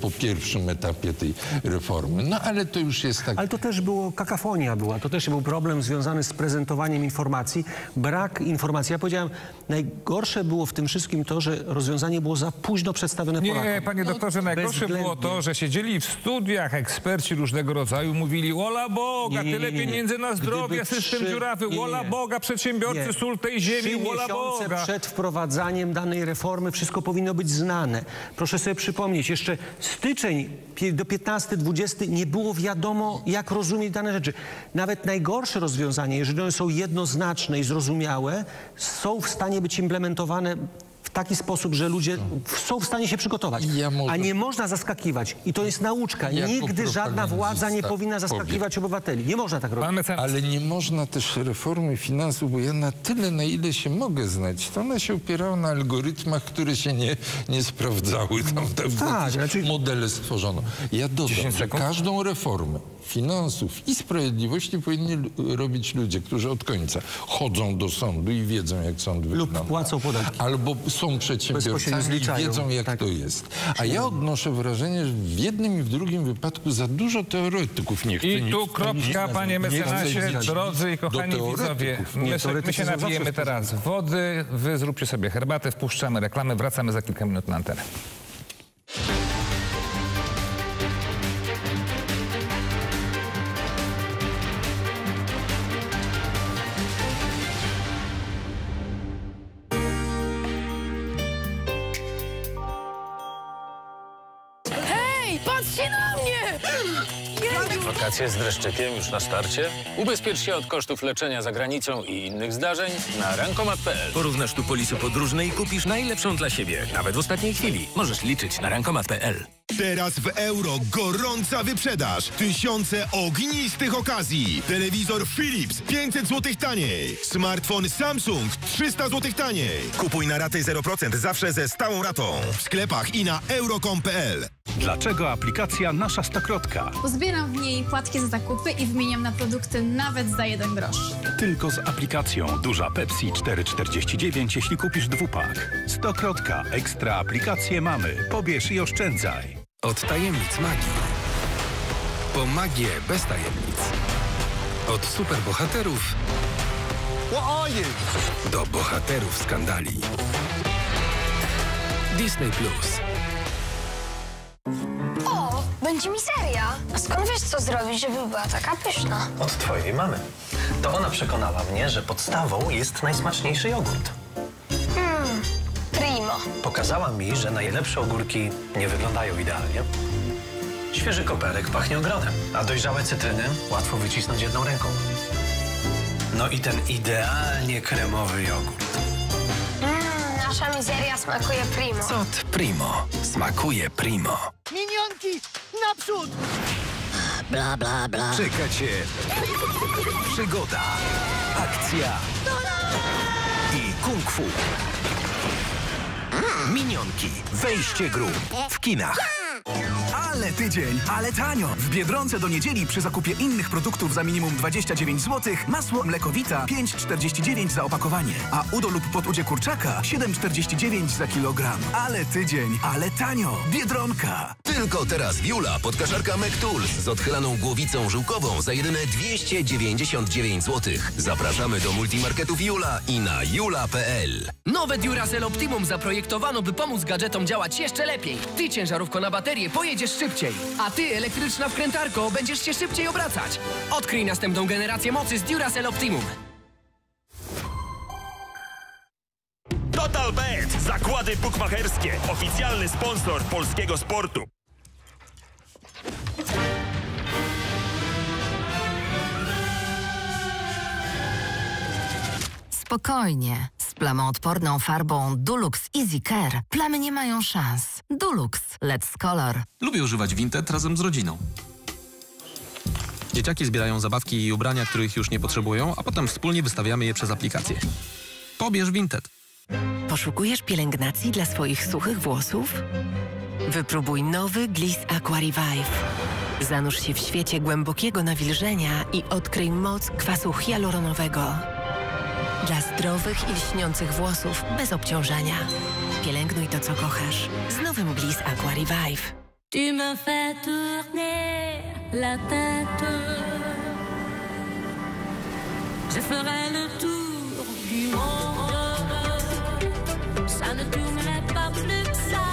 po pierwszym etapie tej reformy. No ale to już jest tak... Ale to też było, kakafonia była, to też był problem związany z prezentowaniem informacji, brak informacji. Ja powiedziałem, najgorsze było w tym wszystkim to, że rozwiązanie było za późno przedstawione Nie, Polakom. panie doktorze, najgorsze było to, że siedzieli w studiach eksperci różnego rodzaju, mówili ola Boga, Nie, nie, tyle nie, nie. pieniędzy na zdrowie, Gdyby system trzy- dziurawy, nie, nie, ola nie. Boga, przedsiębiorcy, Nie. sól tej ziemi, Trzy ola Boga. przed wprowadzaniem danej reformy wszystko powinno być znane. Proszę sobie przypomnieć, jeszcze styczeń do 15-20 nie było wiadomo, jak rozumieć dane rzeczy. Nawet najgorsze rozwiązania, jeżeli one są jednoznaczne i zrozumiałe, są w stanie być implementowane taki sposób, że ludzie są w stanie się przygotować. Ja może- A nie można zaskakiwać. I to jest nauczka. Jako Nigdy żadna władza nie powinna zaskakiwać obywateli. Nie można tak robić. Ale nie można też reformy finansów, bo ja na tyle, na ile się mogę znać, to one się opierały na algorytmach, które się nie, nie sprawdzały. Tam, tam Tak, znaczy- modele stworzono. Ja dodam, 10 że każdą reformę finansów i sprawiedliwości powinni robić ludzie, którzy od końca chodzą do sądu i wiedzą, jak sąd wygląda. płacą podatki. Albo są przedsiębiorcami Bezpośrednio i wiedzą, jak Tak. to jest. A ja odnoszę wrażenie, że w jednym i w drugim wypadku za dużo teoretyków nie chce I nic tu kropka, panie mecenasie, drodzy i kochani widzowie. My, my się są napijemy teraz wody, wy zróbcie sobie herbatę, wpuszczamy reklamy, wracamy za kilka minut na antenę. Wakacje z dreszczykiem już na starcie? Ubezpiecz się od kosztów leczenia za granicą i innych zdarzeń na rankomat.pl. Porównasz tu polisy podróżne i kupisz najlepszą dla siebie. Nawet w ostatniej chwili. Możesz liczyć na rankomat.pl. Teraz w euro gorąca wyprzedaż. Tysiące ognistych okazji. Telewizor Philips 500 zł taniej. Smartfon Samsung 300 zł taniej. Kupuj na raty 0% zawsze ze stałą ratą. W sklepach i na euro.com.pl. Dlaczego aplikacja Nasza Stokrotka? Zbieram w niej płatki za zakupy i wymieniam na produkty nawet za jeden grosz. Tylko z aplikacją Duża Pepsi 4,49 jeśli kupisz dwupak. Stokrotka. Ekstra aplikacje mamy. Pobierz i oszczędzaj. Od tajemnic magii. Po magię bez tajemnic. Od superbohaterów do bohaterów skandali. Disney Plus. O, będzie mizeria. A skąd wiesz, co zrobić, żeby była taka pyszna? Od twojej mamy. To ona przekonała mnie, że podstawą jest najsmaczniejszy jogurt. Pokazała mi, że najlepsze ogórki nie wyglądają idealnie. Świeży koperek pachnie ogrodem, a dojrzałe cytryny łatwo wycisnąć jedną ręką. No i ten idealnie kremowy jogurt. Mmm, nasza mizeria smakuje primo. Cot Primo. Smakuje Primo. Minionki, naprzód! Bla, bla, bla. Czeka cię przygoda, akcja i kung fu. Minionki. Wejście gru w kinach. Ale tydzień, ale tanio! W Biedronce do niedzieli przy zakupie innych produktów za minimum 29 zł masło mlekowita 5,49 za opakowanie, a udo lub podudzie kurczaka 7,49 za kilogram. Ale tydzień, ale tanio! Biedronka! Tylko teraz Jula podkaszarka McTools z odchylaną głowicą żyłkową za jedyne 299 zł. Zapraszamy do multimarketów Jula i na jula.pl. Nowe Duracell Optimum zaprojektowano, by pomóc gadżetom działać jeszcze lepiej. Ty, ciężarówko na baterię, pojedziesz szybciej, a ty, elektryczna wkrętarko, będziesz się szybciej obracać. Odkryj następną generację mocy z Duracell Optimum. Total Bet. Zakłady bukmacherskie. Oficjalny sponsor polskiego sportu. Spokojnie. Z plamoodporną farbą Dulux Easy Care plamy nie mają szans. Dulux Let's Color. Lubię używać Vinted razem z rodziną. Dzieciaki zbierają zabawki i ubrania, których już nie potrzebują, a potem wspólnie wystawiamy je przez aplikację. Pobierz Vinted. Poszukujesz pielęgnacji dla swoich suchych włosów? Wypróbuj nowy Gliss Aqua Revive. Zanurz się w świecie głębokiego nawilżenia i odkryj moc kwasu hialuronowego. Dla zdrowych i lśniących włosów bez obciążenia. Pielęgnuj to, co kochasz. Z nowym Gliss Aqua Revive. Tu me fais tourner la tête. Je ferai le tour du monde. Ça ne tournerait pas plus que ça.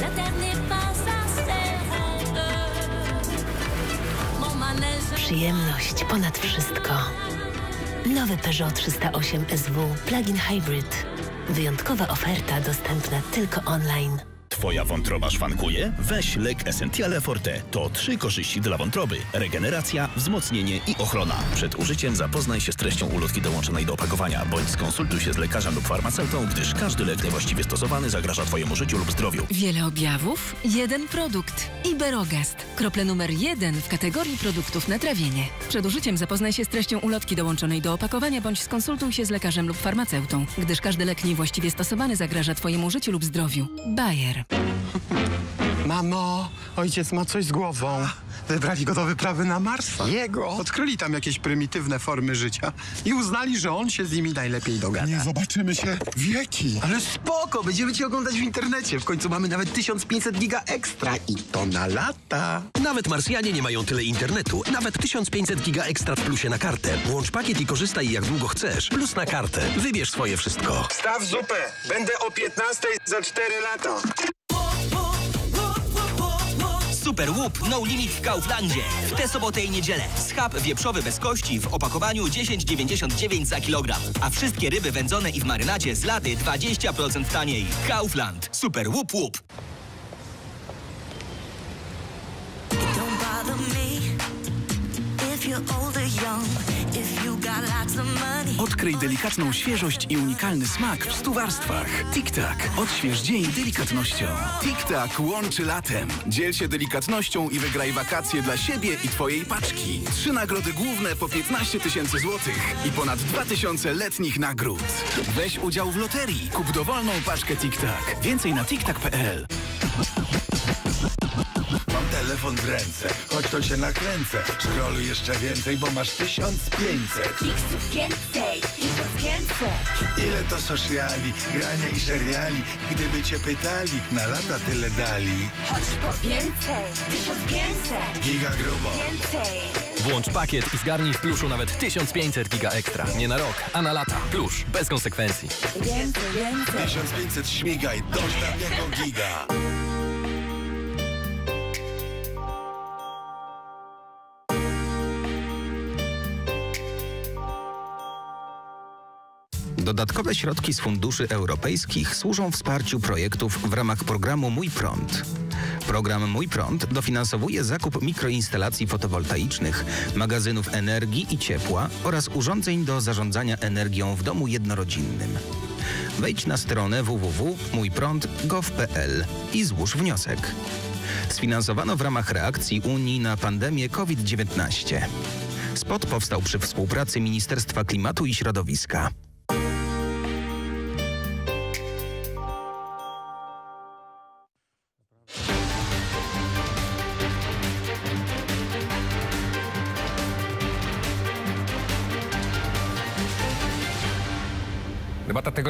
La terre n'est pas assez ronde. Mon manège. Przyjemność ponad wszystko. Nowy Peugeot 308 SW Plug-in Hybrid. Wyjątkowa oferta dostępna tylko online. Twoja wątroba szwankuje? Weź lek Essentiale Forte. To trzy korzyści dla wątroby. Regeneracja, wzmocnienie i ochrona. Przed użyciem zapoznaj się z treścią ulotki dołączonej do opakowania, bądź skonsultuj się z lekarzem lub farmaceutą, gdyż każdy lek niewłaściwie stosowany zagraża Twojemu życiu lub zdrowiu. Wiele objawów, jeden produkt. Iberogast. Krople numer jeden w kategorii produktów na trawienie. Przed użyciem zapoznaj się z treścią ulotki dołączonej do opakowania, bądź skonsultuj się z lekarzem lub farmaceutą, gdyż każdy lek niewłaściwie stosowany zagraża Twojemu życiu lub zdrowiu. Bayer. Mamo, ojciec ma coś z głową. Wybrali go do wyprawy na Marsa. Jego? Odkryli tam jakieś prymitywne formy życia i uznali, że on się z nimi najlepiej dogada. Nie zobaczymy się wieki. Ale spoko, będziemy cię oglądać w internecie. W końcu mamy nawet 1500 giga ekstra i to na lata. Nawet Marsjanie nie mają tyle internetu. Nawet 1500 giga ekstra w plusie na kartę. Włącz pakiet i korzystaj jak długo chcesz. Plus na kartę. Wybierz swoje wszystko. Staw zupę. Będę o 15 za 4 lata. Super łup no limit w Kauflandzie. W tę sobotę i niedzielę. Schab wieprzowy bez kości w opakowaniu 10,99 za kilogram. A wszystkie ryby wędzone i w marynacie z laty 20% taniej. Kaufland. Super łup łup. Don't bother me if you're old or young. Odkryj delikatną świeżość i unikalny smak w stu warstwach. Tic-Tac. Odśwież dzień delikatnością. Tic-Tac łączy latem. Dziel się delikatnością i wygraj wakacje dla siebie i twojej paczki. Trzy nagrody główne po 15 tysięcy złotych i ponad 2 tysiące letnich nagród. Weź udział w loterii. Kup dowolną paczkę Tic-Tac. Więcej na tic-tac.pl. Mam telefon w ręce, choć to się nakręcę. Scrolluj jeszcze więcej, bo masz 1500. Kliksów więcej, kliksów więcej. Ile to sociali, grania i seriali? Gdyby cię pytali, na lata tyle dali. Chodź po więcej, tysiąc więcej. Giga grubo. Więcej. Włącz pakiet i zgarnij w pluszu nawet 1500 giga ekstra. Nie na rok, a na lata. Plusz, bez konsekwencji. Więcej, więcej. 1500 śmigaj, dość na giga. Dodatkowe środki z funduszy europejskich służą wsparciu projektów w ramach programu Mój Prąd. Program Mój Prąd dofinansowuje zakup mikroinstalacji fotowoltaicznych, magazynów energii i ciepła oraz urządzeń do zarządzania energią w domu jednorodzinnym. Wejdź na stronę www.mójprąd.gov.pl i złóż wniosek. Sfinansowano w ramach reakcji Unii na pandemię COVID-19. Spot powstał przy współpracy Ministerstwa Klimatu i Środowiska.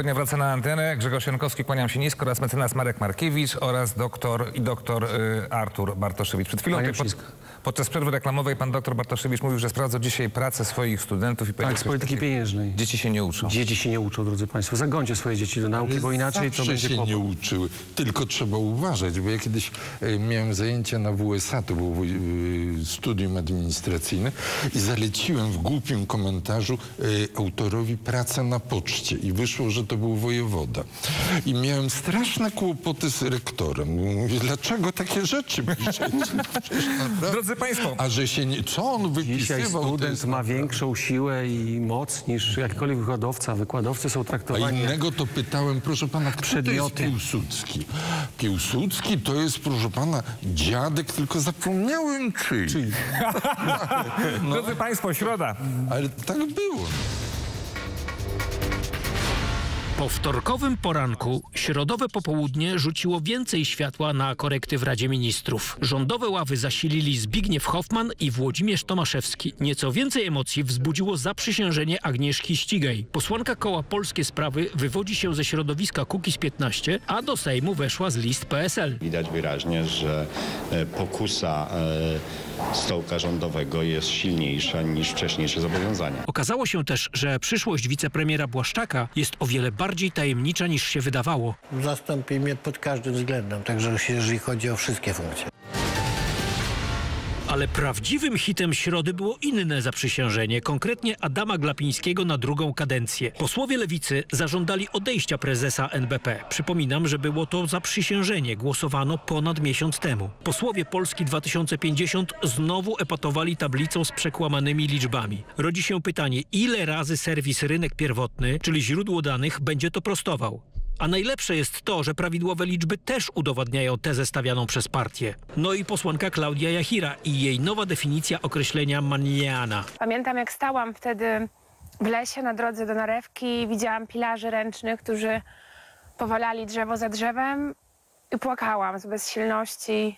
Tygodnia wraca na antenę. Grzegorz Jankowski, kłaniam się nisko oraz mecenas Marek Markiewicz oraz doktor i doktor y, Artur Bartoszewicz. Przed chwilą pod, podczas przerwy reklamowej pan doktor Bartoszewicz mówił, że sprawdza dzisiaj pracę swoich studentów i Tak, z polityki pieniężnej. Dzieci się nie uczą. Dzieci się nie uczą, drodzy Państwo. Zagońcie swoje dzieci do nauki, bo inaczej to będzie się kłopot. nie uczyły, tylko trzeba uważać, bo ja kiedyś e, miałem zajęcia na WSA, to było e, studium administracyjne i zaleciłem w głupim komentarzu e, autorowi pracę na poczcie i wyszło, że to był wojewoda. I miałem straszne kłopoty z rektorem. Mówię, dlaczego takie rzeczy piszecie? Drodzy Państwo. A że się nie... Co on Dzisiaj wypisywał? to student jest ma większą siłę i moc niż jakikolwiek wykładowca. Wykładowcy są A traktowani jak innego to pytałem, proszę pana, kto Przedmioty. to jest Piłsudski? Piłsudski to jest, proszę pana, dziadek, tylko zapomniałem czyj. Drodzy Państwo, środa. Ale tak było. Po wtorkowym poranku środowe popołudnie rzuciło więcej światła na korekty w Radzie Ministrów. Rządowe ławy zasilili Zbigniew Hoffman i Włodzimierz Tomaszewski. Nieco więcej emocji wzbudziło zaprzysiężenie Agnieszki Ścigaj. Posłanka koła Polskie Sprawy wywodzi się ze środowiska Kukiz 15, a do Sejmu weszła z list PSL. Widać wyraźnie, że e, pokusa e, stołka rządowego jest silniejsza niż wcześniejsze zobowiązania. Okazało się też, że przyszłość wicepremiera Błaszczaka jest o wiele bardziej tajemnicza niż się wydawało. Zastąpi mnie pod każdym względem, także jeżeli chodzi o wszystkie funkcje. Ale prawdziwym hitem środy było inne zaprzysiężenie, konkretnie Adama Glapińskiego na drugą kadencję. Posłowie lewicy zażądali odejścia prezesa NBP. Przypominam, że było to zaprzysiężenie, głosowano ponad miesiąc temu. Posłowie Polski 2050 znowu epatowali tablicą z przekłamanymi liczbami. Rodzi się pytanie, ile razy serwis Rynek Pierwotny, czyli źródło danych, będzie to prostował. A najlepsze jest to, że prawidłowe liczby też udowadniają tezę stawianą przez partię. No i posłanka Klaudia Jachira i jej nowa definicja określenia maniana. Pamiętam, jak stałam wtedy w lesie na drodze do Narewki, widziałam pilarzy ręcznych, którzy powalali drzewo za drzewem i płakałam z bezsilności,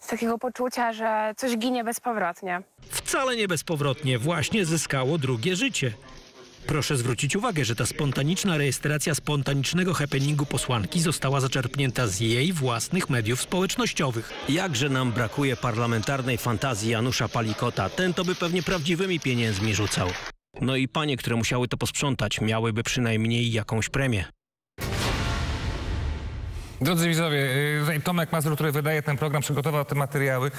z takiego poczucia, że coś ginie bezpowrotnie. Wcale nie bezpowrotnie właśnie zyskało drugie życie. Proszę zwrócić uwagę, że ta spontaniczna rejestracja spontanicznego happeningu posłanki została zaczerpnięta z jej własnych mediów społecznościowych. Jakże nam brakuje parlamentarnej fantazji Janusza Palikota. Ten to by pewnie prawdziwymi pieniędzmi rzucał. No i panie, które musiały to posprzątać, miałyby przynajmniej jakąś premię. Drodzy widzowie, y, Tomek Mazur, który wydaje ten program, przygotował te materiały,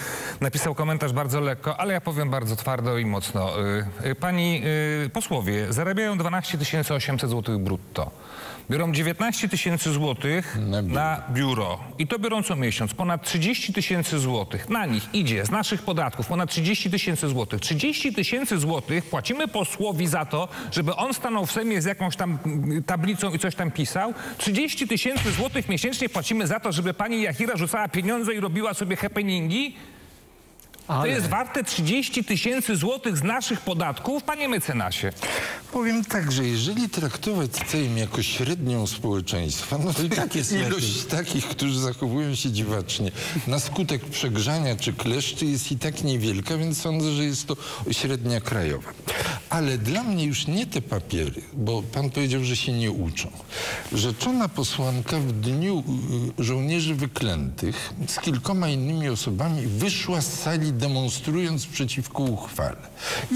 napisał komentarz bardzo lekko, ale ja powiem bardzo twardo i mocno. Y, y, Pani posłowie zarabiają 12 800 zł brutto. Biorą 19 tysięcy złotych na biuro. I to biorą co miesiąc. Ponad 30 tysięcy złotych. Na nich idzie z naszych podatków ponad 30 tysięcy złotych. 30 tysięcy złotych płacimy posłowi za to, żeby on stanął w Sejmie z jakąś tam mm, tablicą i coś tam pisał. 30 tysięcy złotych miesięcznie płacimy za to, żeby pani Jachira rzucała pieniądze i robiła sobie happeningi. To Ale- jest warte 30 tysięcy złotych z naszych podatków, panie mecenasie. Powiem tak, że jeżeli traktować Sejm jako średnią społeczeństwa, no to i tak jest ilość takich, którzy zachowują się dziwacznie na skutek przegrzania czy kleszczy jest i tak niewielka, więc sądzę, że jest to średnia krajowa. Ale dla mnie już nie te papiery, bo pan powiedział, że się nie uczą. Rzeczona posłanka w dniu y, żołnierzy wyklętych z kilkoma innymi osobami wyszła z sali demonstrując przeciwko uchwale.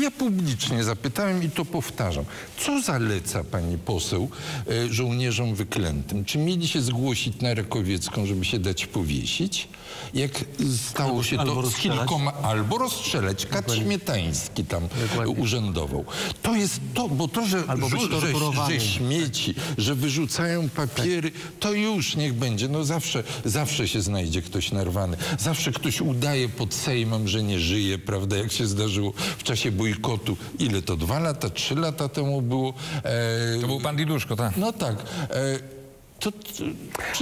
Ja publicznie zapytałem i to powtarzam. Co zaleca pani poseł e, żołnierzom wyklętym? Czy mieli się zgłosić na Rakowiecką, żeby się dać powiesić? Jak stało Albo- się albo to z rozstrzelać. kilkoma... Albo rozstrzelać. Kat Śmietański tam urzędował. To jest to, bo to, że, Albo że, że, śmieci, że wyrzucają papiery, to już niech będzie. No zawsze, zawsze się znajdzie ktoś narwany. Zawsze ktoś udaje pod Sejmem, że nie żyje, prawda, jak się zdarzyło w czasie bojkotu. Ile to? Dwa lata, trzy lata temu było? E, To był pan Diduszko, tak? No tak. E, to, to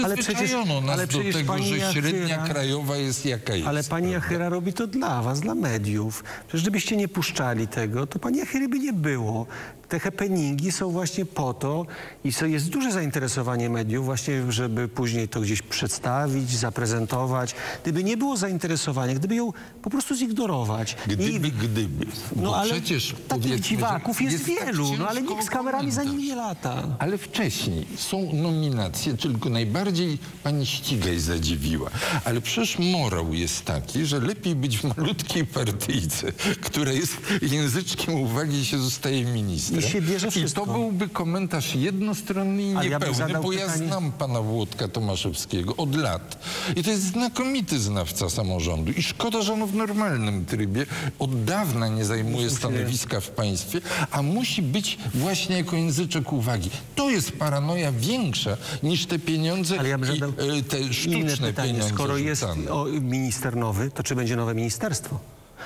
Ale przecież- ale do przecież tego, pani że średnia Jachyra- krajowa jest jaka jest. Ale pani Jachyra robi to dla was, dla mediów. Przecież gdybyście nie puszczali tego, to pani Jachyry by nie było. Te happeningi są właśnie po to i jest duże zainteresowanie mediów właśnie, żeby później to gdzieś przedstawić, zaprezentować. Gdyby nie było zainteresowania, gdyby ją po prostu zignorować. Gdyby, gdyby. No ale przecież takich dziwaków jest, tak wielu, no ale nikt z kamerami za nimi nie lata. Ale wcześniej są nominacje, tylko najbardziej pani Ścigaj zadziwiła. Ale przecież morał jest taki, że lepiej być w malutkiej partyjce, która jest języczkiem uwagi i się zostaje ministrem. I się bierze I to byłby komentarz jednostronny i ja niepełny, zadał bo ja pytanie- znam pana Włodka Tomaszewskiego od lat. I to jest znakomity znawca samorządu. I szkoda, że on w normalnym trybie od dawna nie zajmuje stanowiska w państwie, a musi być właśnie jako języczek uwagi. To jest paranoja większa niż te pieniądze Ale ja bym i zadał e, te Inne sztuczne pytanie, pieniądze skoro jest o, minister nowy, to czy będzie nowe ministerstwo?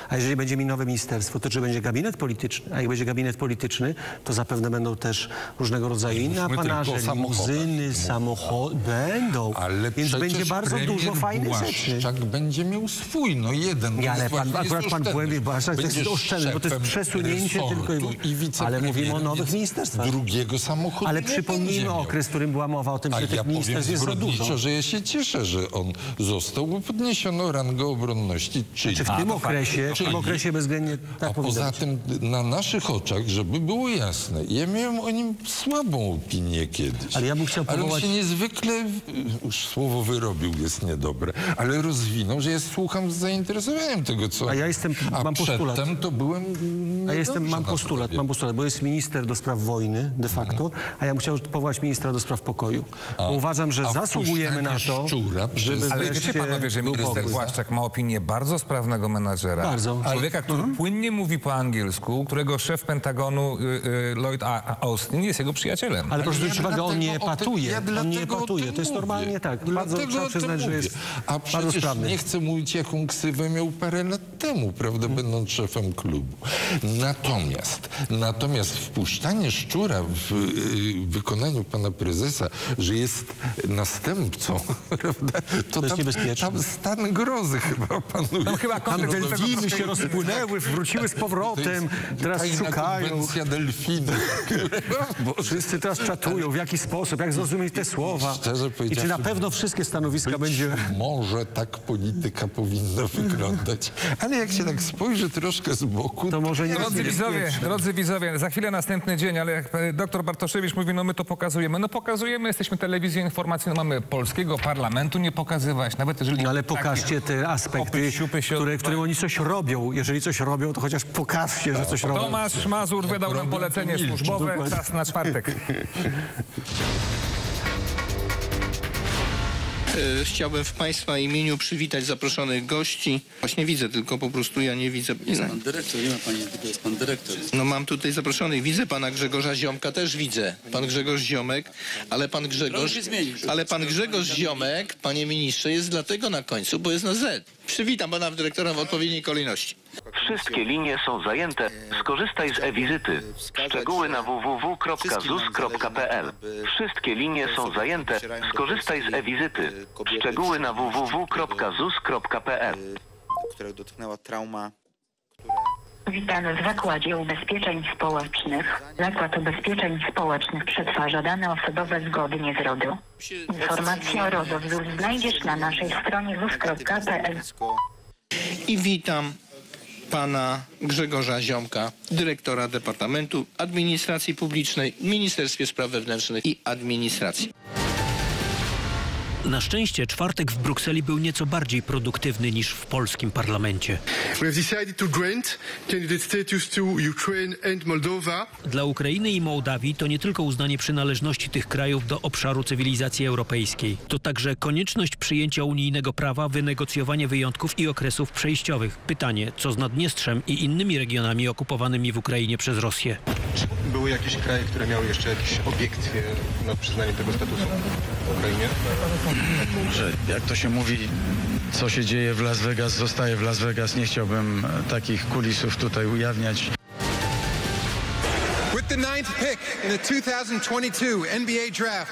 A jeżeli będzie mi nowe ministerstwo, to czy będzie gabinet polityczny? A jak będzie gabinet polityczny, to zapewne będą też różnego rodzaju inne apanaże, limuzyny, samochody. Będą. Ale Więc będzie bardzo dużo fajnych rzeczy. Błaszczak będzie miał swój, no jeden. To ale pan, akurat pan. Głębiej Błaszczak jest oszczędny, bo to jest przesunięcie tylko i. Ale mówimy o nowych ministerstwach. Drugiego samochodu Ale przypomnijmy okres, w którym była mowa o tym, że ja tych ministerstw jest za dużo. że ja się cieszę, że on został, bo podniesiono rangę obronności. Czyli, Czy w tym okresie, w tym okresie bezwzględnie tak a powinno poza być. tym na naszych oczach, żeby było jasne, ja miałem o nim słabą opinię kiedyś. Ale ja bym chciał Ale on powołać- się niezwykle, już słowo wyrobił jest niedobre, ale rozwinął, że ja słucham z zainteresowaniem tego, co... A ja jestem, a mam postulat. przedtem to byłem A ja jestem, mam postulat, mam postulat, bo jest minister do spraw wojny de facto, a ja bym chciał powołać ministra do spraw pokoju. Bo uważam, że a zasługujemy na to, szczura żeby Ale wiecie panowie, że minister. Błaszczak ma opinię bardzo sprawnego menadżera. Bardzo. Człowieka, który płynnie mówi po angielsku, którego szef Pentagonu y, y, Lloyd A- Austin jest jego przyjacielem. Ale proszę zwrócić ja uwagę, on nie epatuje. ja on nie tym To jest normalnie tak. Bardzo trzeba przyznać, że jest A bardzo przecież sprawny. nie chcę mówić, jaką ksywę miał parę lat temu, prawda, Mhm. będąc szefem klubu. Natomiast, natomiast wpuszczanie szczura w y, wykonaniu pana prezesa, że jest następcą, prawda, to, jest tam, niebezpieczne. tam stan grozy chyba panuje. Tam chyba delfiny się rozpłynęły, wróciły z powrotem, teraz szukają. konwencja delfinów. Wszyscy teraz czatują, w jaki sposób, jak zrozumieć te słowa. Szczerze I czy powiedziawszy, na pewno wszystkie stanowiska będzie... Może tak polityka powinna wyglądać. Ale jak się tak spojrzy troszkę z boku, To może nie Drodzy widzowie, drodzy widzowie, za chwilę następny dzień, ale jak doktor Bartoszewicz mówi, no my to pokazujemy. No pokazujemy, jesteśmy telewizją informacyjną, mamy polskiego parlamentu nie pokazywać, nawet jeżeli... No ale pokażcie te aspekty, opy, siupy się które, w którym oni coś robią. Jeżeli coś robią, to chociaż pokażcie, że coś robią. Tomasz Mazur wydał nam polecenie służbowe, czas na czwartek. E, Chciałbym w Państwa imieniu przywitać zaproszonych gości. Właśnie widzę, tylko po prostu ja nie widzę. Jest pan dyrektor, nie ma pani, tylko jest pan dyrektor. No mam tutaj zaproszonych. Widzę pana Grzegorza Ziomka, też widzę. Pan Grzegorz Ziomek, ale pan Grzegorz... Ale pan Grzegorz Ziomek, panie ministrze, jest dlatego na końcu, bo jest na Z. Przywitam pana dyrektora w odpowiedniej kolejności. Wszystkie linie są zajęte. Skorzystaj z e-wizyty. Szczegóły na www.zus.pl. Wszystkie linie są zajęte. Skorzystaj z e-wizyty. Szczegóły na www.zus.pl. którego dotknęła trauma Witamy w Zakładzie Ubezpieczeń Społecznych. Zakład Ubezpieczeń Społecznych przetwarza dane osobowe zgodnie z RODO. Informacje o RODO znajdziesz na naszej stronie zus.pl. I witam pana Grzegorza Ziomka, dyrektora Departamentu Administracji Publicznej w Ministerstwie Spraw Wewnętrznych i Administracji. Na szczęście czwartek w Brukseli był nieco bardziej produktywny niż w polskim parlamencie. Dla Ukrainy i Mołdawii to nie tylko uznanie przynależności tych krajów do obszaru cywilizacji europejskiej. To także konieczność przyjęcia unijnego prawa, wynegocjowanie wyjątków i okresów przejściowych. Pytanie, co z Naddniestrzem i innymi regionami okupowanymi w Ukrainie przez Rosję? Były jakieś kraje, które miały jeszcze jakieś obiekcje nad przyznaniem tego statusu Ukrainie? że jak to się mówi, co się dzieje w Las Vegas, zostaje w Las Vegas. Nie chciałbym e, takich kulisów tutaj ujawniać. With the ninth pick in the 2022 NBA Draft,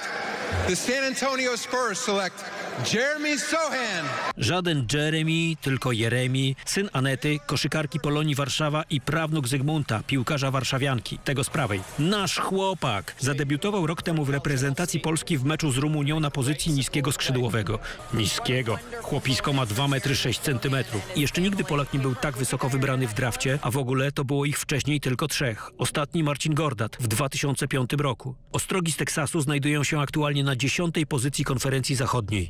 the San Antonio Spurs select Jeremy Sohan. Żaden Jeremy, tylko Jeremi, syn Anety, koszykarki Polonii Warszawa i prawnuk Zygmunta, piłkarza warszawianki, tego z prawej. Nasz chłopak! Zadebiutował rok temu w reprezentacji Polski w meczu z Rumunią na pozycji niskiego skrzydłowego. Niskiego. Chłopisko ma 2 metry 6 centymetrów. Jeszcze nigdy Polak nie był tak wysoko wybrany w drafcie, a w ogóle to było ich wcześniej tylko trzech. Ostatni Marcin Gordat w 2005 roku. Ostrogi z Teksasu znajdują się aktualnie na dziesiątej pozycji konferencji zachodniej.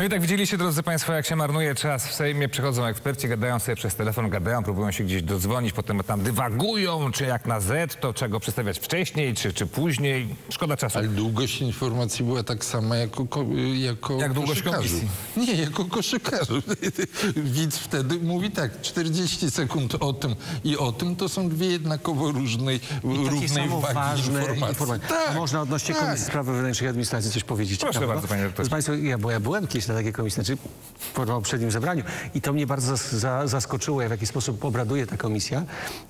No i tak widzieliście, drodzy Państwo, jak się marnuje czas w Sejmie. Przychodzą eksperci, gadają sobie przez telefon, gadają, próbują się gdzieś dodzwonić, potem tam dywagują, czy jak na Z, to czego przedstawiać wcześniej, czy, czy później. Szkoda czasu. Ale długość informacji była tak sama jako, ko- jako Jak długość komisji? Nie, jako koszykarzu. Widz wtedy mówi tak, 40 sekund o tym i o tym to są dwie jednakowo różnej, I równej wagi ważne informacji. informacje. Tak, A można odnośnie tak. Komisji Spraw Wewnętrznych i Administracji coś powiedzieć? Proszę ciekawego? bardzo, panie doktorze. Proszę Państwa, ja, bo ja byłem kiedyś na takiej komisji, znaczy po poprzednim zebraniu i to mnie bardzo zas, za, zaskoczyło, w jaki sposób obraduje ta komisja.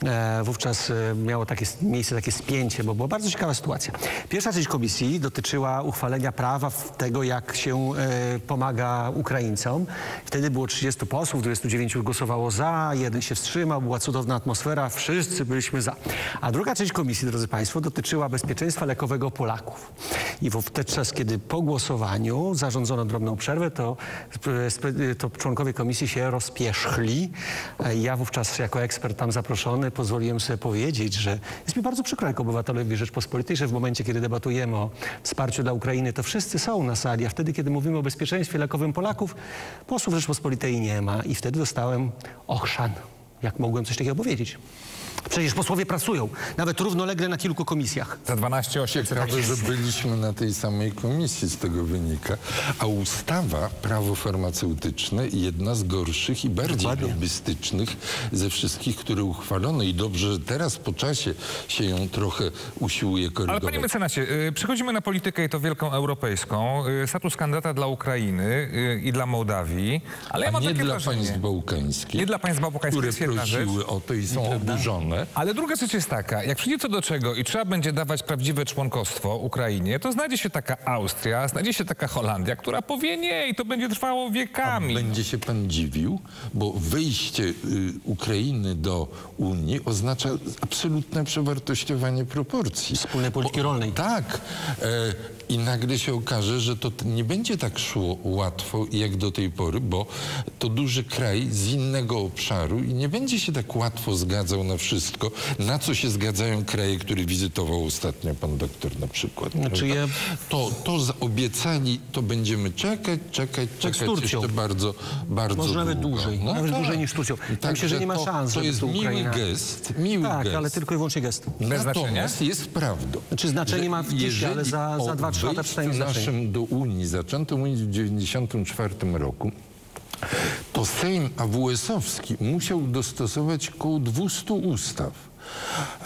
E, wówczas e, miało takie, miejsce takie spięcie, bo była bardzo ciekawa sytuacja. Pierwsza część komisji dotyczyła uchwalenia prawa tego, jak się e, pomaga Ukraińcom. Wtedy było 30 posłów, 29 głosowało za, jeden się wstrzymał, była cudowna atmosfera, wszyscy byliśmy za. A druga część komisji, drodzy Państwo, dotyczyła bezpieczeństwa lekowego Polaków. I wówczas, kiedy po głosowaniu zarządzono drobną przerwę, to, to członkowie komisji się rozpierzchli. Ja wówczas jako ekspert tam zaproszony pozwoliłem sobie powiedzieć, że jest mi bardzo przykro jako obywatelowi Rzeczpospolitej, że w momencie, kiedy debatujemy o wsparciu dla Ukrainy, to wszyscy są na sali, a wtedy, kiedy mówimy o bezpieczeństwie lekowym Polaków, posłów Rzeczpospolitej nie ma. I wtedy dostałem ochrzan. Jak mogłem coś takiego powiedzieć? Przecież posłowie pracują, nawet równolegle na kilku komisjach. Za 12 800. Ciekawe, że byliśmy na tej samej komisji, z tego wynika. A ustawa prawo farmaceutyczne jedna z gorszych i bardziej lobbystycznych ze wszystkich, które uchwalono. I dobrze, że teraz po czasie się ją trochę usiłuje Ale korygować. panie mecenasie, y, przechodzimy na politykę i to wielką europejską. Y, Status kandydata dla Ukrainy y, i dla Mołdawii. Ale ja mam nie takie dla wrażenie, państw bałkańskich, Nie dla państw bałkańskich które jedna rzecz. prosiły o to i są oburzone. Ale druga rzecz jest taka, jak przyjdzie co do czego i trzeba będzie dawać prawdziwe członkostwo Ukrainie, to znajdzie się taka Austria, znajdzie się taka Holandia, która powie nie i to będzie trwało wiekami. Będzie się pan dziwił, bo wyjście y, Ukrainy do Unii oznacza absolutne przewartościowanie proporcji. Wspólnej polityki rolnej. Tak. E, I nagle się okaże, że to nie będzie tak szło łatwo jak do tej pory, bo to duży kraj z innego obszaru i nie będzie się tak łatwo zgadzał na wszystko, na co się zgadzają kraje, które wizytował ostatnio pan doktor na przykład. Znaczy ja- To, to z- obiecali, to będziemy czekać, czekać, Tak czekać Turcją. jeszcze bardzo, bardzo Może nawet długo. dłużej, nawet dłużej niż Turcją. Tak, myślę, że nie ma szans, To jest miły Ukraina- gest, miły Tak, gest. ale tylko i wyłącznie gest. Natomiast jest prawdą. Znaczy znaczenie ma w dziś, ale za, za o 2-3 lata przynajmniej znaczenie. naszym do Unii, zaczęto mówić w 1994 roku, to Sejm AWS-owski musiał dostosować około 200 ustaw.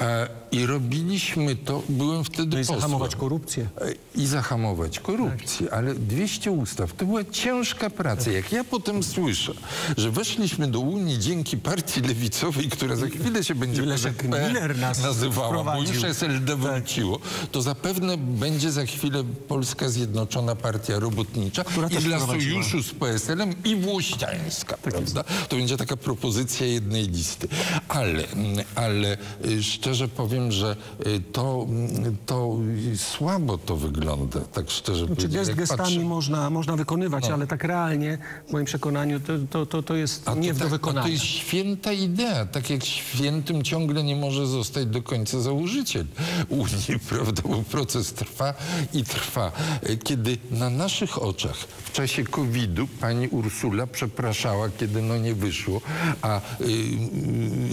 E, I robiliśmy to, byłem wtedy No i posłem. zahamować korupcję. E, I zahamować korupcję, ale 200 ustaw, to była ciężka praca. Jak ja potem słyszę, że weszliśmy do Unii dzięki partii lewicowej, która za chwilę się będzie Leszek PZPR Miller nas nazywała, bo już SLD wróciło, to zapewne będzie za chwilę Polska Zjednoczona Partia Robotnicza Która i dla sojuszu z PSL-em i Włościańska, prawda? To będzie taka propozycja jednej listy. Ale, ale szczerze powiem, że y, to, mm, to y, słabo to wygląda, tak szczerze Czy powiedziawszy. gest gestami patrzę- można, można wykonywać, No. ale tak realnie, w moim przekonaniu, to, to, to, to jest A to, nie do tak, a wykonania. to jest święta idea, tak jak świętym ciągle nie może zostać do końca założyciel Unii, prawda, bo proces trwa i trwa. E, Kiedy na naszych oczach w czasie COVID-u pani Ursula przepraszała, kiedy no nie wyszło, a y,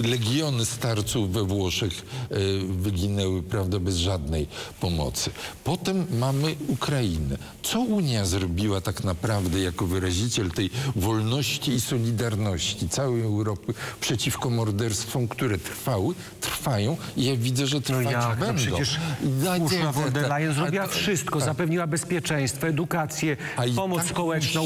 y, legiony starców we Włoszech y, wyginęły, prawda, bez żadnej pomocy. Potem mamy Ukrainę. Co Unia zrobiła tak naprawdę jako wyraziciel tej wolności i solidarności całej Europy przeciwko morderstwom, które trwały, trwają i ja widzę, że trwać No jak? będą. No przecież Ursula von der Leyen zrobiła wszystko, a- zapewniła bezpieczeństwo, edukację, i pomoc tak społeczną,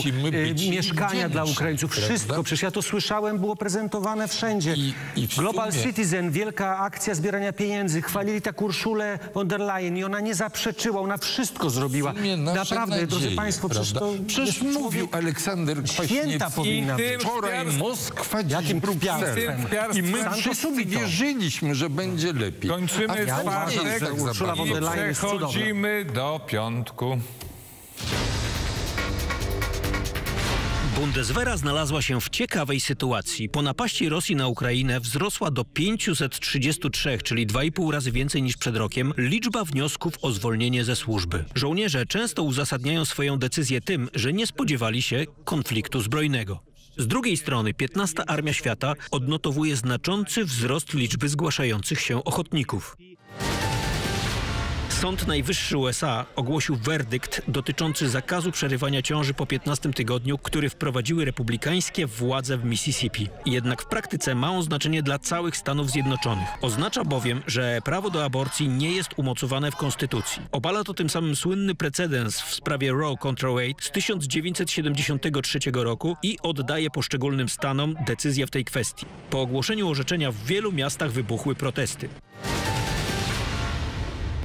e, mieszkania dla Ukraińców, wszystko. Przecież ja to słyszałem, było prezentowane wszędzie. i w Global sumie- Citizen, wielka akcja zbierania pieniędzy, chwalili tak Urszulę von der Leyen i ona nie zaprzeczyła, ona wszystko zrobiła. Naprawdę, drodzy nadzieje, Państwo, przecież prawda? to Przecież mówił Aleksander Święta powinna być. Wczoraj Moskwa, dziś Jakim Bruksela. I my Santo wszyscy subito. wierzyliśmy, że będzie lepiej. Kończymy A ja czwartek tak i Leyen jest cudowna. przechodzimy do piątku. Bundeswehra znalazła się w ciekawej sytuacji. Po napaści Rosji na Ukrainę wzrosła do 533, czyli 2,5 razy więcej niż przed rokiem, liczba wniosków o zwolnienie ze służby. Żołnierze często uzasadniają swoją decyzję tym, że nie spodziewali się konfliktu zbrojnego. Z drugiej strony 15 Armia Świata odnotowuje znaczący wzrost liczby zgłaszających się ochotników. Sąd Najwyższy USA ogłosił werdykt dotyczący zakazu przerywania ciąży po 15 tygodniu, który wprowadziły republikańskie władze w Mississippi. Jednak w praktyce ma on znaczenie dla całych Stanów Zjednoczonych. Oznacza bowiem, że prawo do aborcji nie jest umocowane w Konstytucji. Obala to tym samym słynny precedens w sprawie Roe contra Wade z 1973 roku i oddaje poszczególnym stanom decyzję w tej kwestii. Po ogłoszeniu orzeczenia w wielu miastach wybuchły protesty.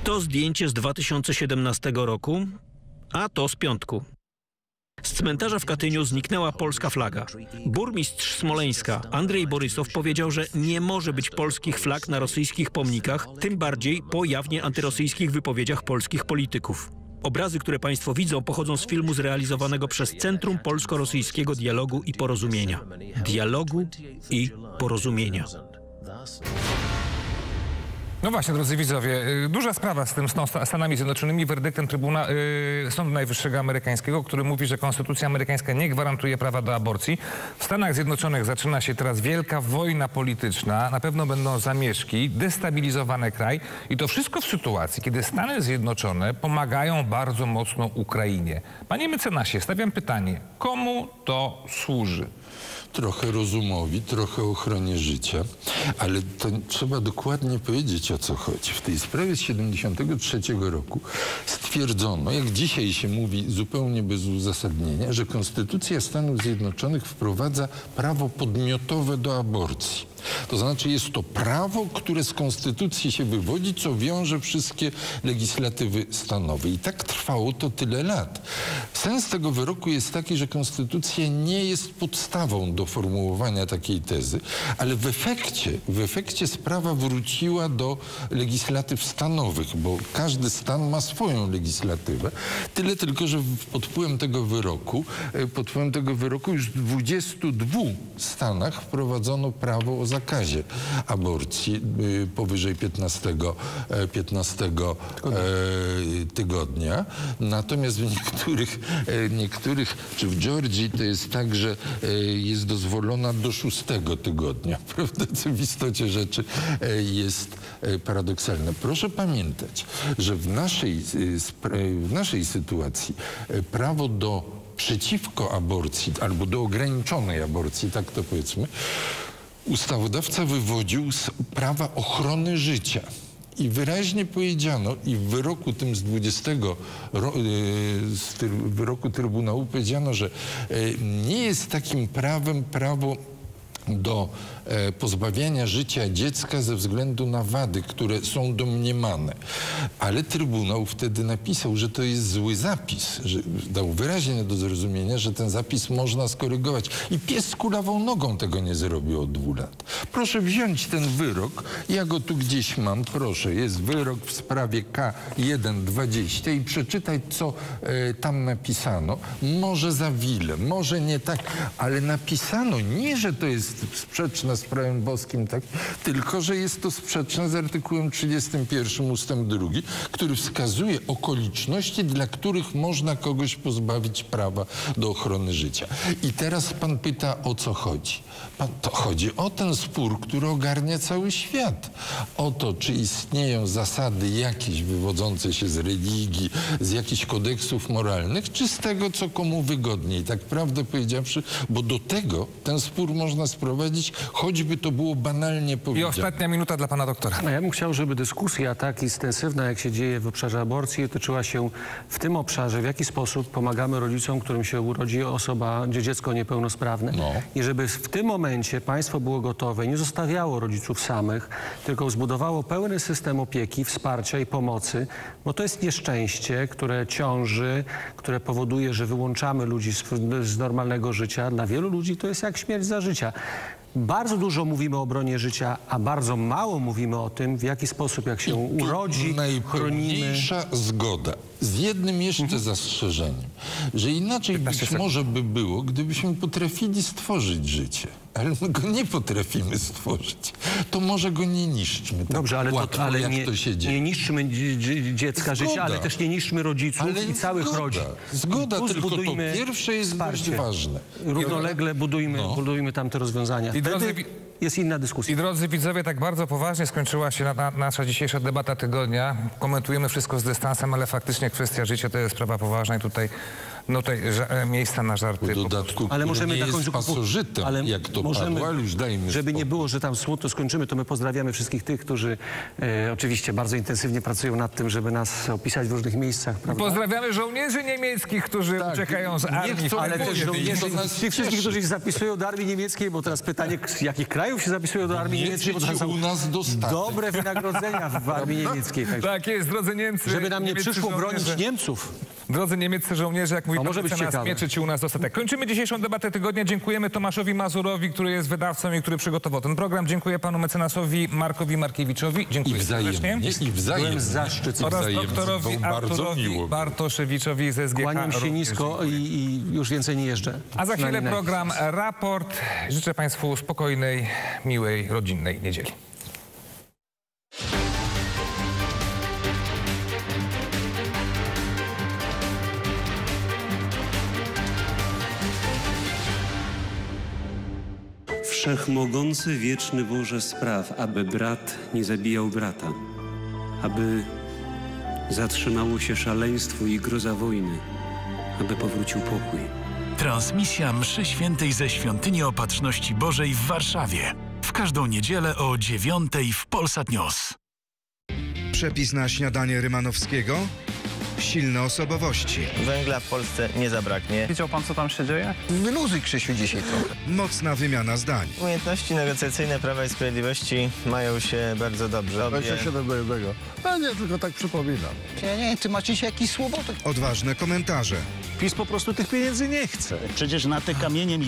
To zdjęcie z 2017 roku, a to z piątku. Z cmentarza w Katyniu zniknęła polska flaga. Burmistrz Smoleńska Andrzej Borysow powiedział, że nie może być polskich flag na rosyjskich pomnikach, tym bardziej po jawnie antyrosyjskich wypowiedziach polskich polityków. Obrazy, które Państwo widzą, pochodzą z filmu zrealizowanego przez Centrum Polsko-Rosyjskiego Dialogu i Porozumienia. Dialogu i Porozumienia. No właśnie, drodzy widzowie, y, duża sprawa z tym Stanami Zjednoczonymi, werdyktem Trybuna y, Sądu Najwyższego Amerykańskiego, który mówi, że Konstytucja amerykańska nie gwarantuje prawa do aborcji. W Stanach Zjednoczonych zaczyna się teraz wielka wojna polityczna, na pewno będą zamieszki, destabilizowany kraj i to wszystko w sytuacji, kiedy Stany Zjednoczone pomagają bardzo mocno Ukrainie. Panie mecenasie, stawiam pytanie, komu to służy? Trochę rozumowi, trochę ochronie życia, ale to trzeba dokładnie powiedzieć o co chodzi. W tej sprawie z 73 roku stwierdzono, jak dzisiaj się mówi zupełnie bez uzasadnienia, że Konstytucja Stanów Zjednoczonych wprowadza prawo podmiotowe do aborcji. To znaczy jest to prawo, które z konstytucji się wywodzi, co wiąże wszystkie legislatywy stanowe. I tak trwało to tyle lat. Sens tego wyroku jest taki, że konstytucja nie jest podstawą do formułowania takiej tezy, ale w efekcie, w efekcie sprawa wróciła do legislatyw stanowych, bo każdy stan ma swoją legislatywę. Tyle tylko, że pod wpływem tego wyroku, e, pod wpływem tego wyroku już w 22 stanach wprowadzono prawo o zakazie aborcji y, powyżej 15, e, 15 e, tygodnia. Natomiast w niektórych, e, niektórych, czy w Georgii to jest tak, że e, jest dozwolona do szóstego tygodnia, prawda? Co w istocie rzeczy e, jest e, paradoksalne. Proszę pamiętać, że w naszej, w naszej sytuacji e, prawo do przeciwko aborcji albo do ograniczonej aborcji, tak to powiedzmy, ustawodawca wywodził z prawa ochrony życia. I wyraźnie powiedziano, i w wyroku tym z 20 ro, y, z wyroku Trybunału powiedziano, że y, nie jest takim prawem prawo do e, pozbawiania życia dziecka ze względu na wady, które są domniemane. Ale Trybunał wtedy napisał, że to jest zły zapis, że dał wyraźnie do zrozumienia, że ten zapis można skorygować. I pies z kulawą nogą tego nie zrobił od dwóch lat. Proszę wziąć ten wyrok, ja go tu gdzieś mam, proszę, jest wyrok w sprawie K120 i przeczytaj, co e, tam napisano. Może za wiele, może nie tak, ale napisano nie, że to jest sprzeczne z prawem boskim, tak? tylko że jest to sprzeczne z artykułem 31 ustęp 2, który wskazuje okoliczności, dla których można kogoś pozbawić prawa do ochrony życia. I teraz pan pyta, o co chodzi. Pan, to chodzi o ten spór, który ogarnia cały świat. O to, czy istnieją zasady jakieś wywodzące się z religii, z jakichś kodeksów moralnych, czy z tego, co komu wygodniej. Tak prawdę powiedziawszy, bo do tego ten spór można sprowadzić, choćby to było banalnie I powiedziane. ostatnia minuta dla pana doktora. No ja bym chciał, żeby dyskusja tak intensywna, jak się dzieje w obszarze aborcji, toczyła się w tym obszarze, w jaki sposób pomagamy rodzicom, którym się urodzi osoba, dzie- dziecko niepełnosprawne. I żeby w tym momencie państwo było gotowe, nie zostawiało rodziców samych, tylko zbudowało pełny system opieki, wsparcia i pomocy, bo to jest nieszczęście, które ciąży, które powoduje, że wyłączamy ludzi z, z normalnego życia. Dla wielu ludzi to jest jak śmierć za życia. Bardzo dużo mówimy o obronie życia, a bardzo mało mówimy o tym, w jaki sposób, jak się urodzi, chronimy. Najpełniejsza zgoda. Z jednym jeszcze Mhm. zastrzeżeniem, że inaczej być może by było, gdybyśmy potrafili stworzyć życie. Ale my go nie potrafimy stworzyć. To może go nie niszczmy. Tak Dobrze, ale, łatwo, to, ale jak nie, to się dzieje. nie dzie- dziecka Zgoda. życia, ale też nie niszczymy rodziców Ale i całych zgoda. rodzin. Zgoda, tu tylko to pierwsze jest wsparcie. ważne. Równolegle budujmy, budujmy tam te rozwiązania. I Wtedy drodzy jest inna dyskusja. I drodzy widzowie, tak bardzo poważnie skończyła się na, na, nasza dzisiejsza debata tygodnia. Komentujemy wszystko z dystansem, ale faktycznie kwestia życia to jest sprawa poważna i tutaj, no ża- e, miejsca na żarty. W dodatku, Ale możemy nie na jest końcu pasożytem, ale jak to możemy, padło, już dajmy Żeby nie było, że tam smutno skończymy, to my pozdrawiamy wszystkich tych, którzy e, oczywiście bardzo intensywnie pracują nad tym, żeby nas opisać w różnych miejscach. Prawda? Pozdrawiamy żołnierzy niemieckich, którzy uciekają z armii. chcą, ale też żołnierzy, ci wszystkich, którzy się zapisują do armii niemieckiej, bo teraz pytanie, z jakich krajów się zapisują do armii Nie niemieckiej, bo to są u nas dostatek. dobre wynagrodzenia w armii niemieckiej. Także. Tak jest, drodzy Niemcy. Żeby nam nie niemieccy przyszło bronić. Niemców. Drodzy niemieccy żołnierze, jak mówi To może być ciekawe. mieczy ci u nas dostatek. Kończymy dzisiejszą debatę tygodnia. Dziękujemy Tomaszowi Mazurowi, który jest wydawcą i który przygotował ten program. Dziękuję panu mecenasowi Markowi Markiewiczowi. Dziękuję I wzajemnie, serdecznie. i wzajemnie. Byłem zaszczycony. Oraz Wzajemnie. doktorowi Arturowi. Bartoszewiczowi ze SGK. Kłaniam się nisko i, i już więcej nie jeżdżę. A za chwilę program Raport. Życzę Państwu spokojnej, miłej, rodzinnej niedzieli. Wszechmogący, wieczny Boże spraw, aby brat nie zabijał brata, aby zatrzymało się szaleństwo i groza wojny, aby powrócił pokój. Transmisja mszy świętej ze Świątyni Opatrzności Bożej w Warszawie. W każdą niedzielę o dziewiątej w Polsat News. Przepis na śniadanie Rymanowskiego? Silne osobowości. Węgla w Polsce nie zabraknie. Wiedział pan, co tam się dzieje? Wyluzuj, Krzysiu, dzisiaj trochę. Mocna wymiana zdań. Umiejętności negocjacyjne Prawa i Sprawiedliwości mają się bardzo dobrze. Obie... 27 do 1. A nie, tylko tak przypominam. Ja nie, czy macie się jakiś słowo? Odważne komentarze. PiS po prostu tych pieniędzy nie chce. Przecież na te kamienie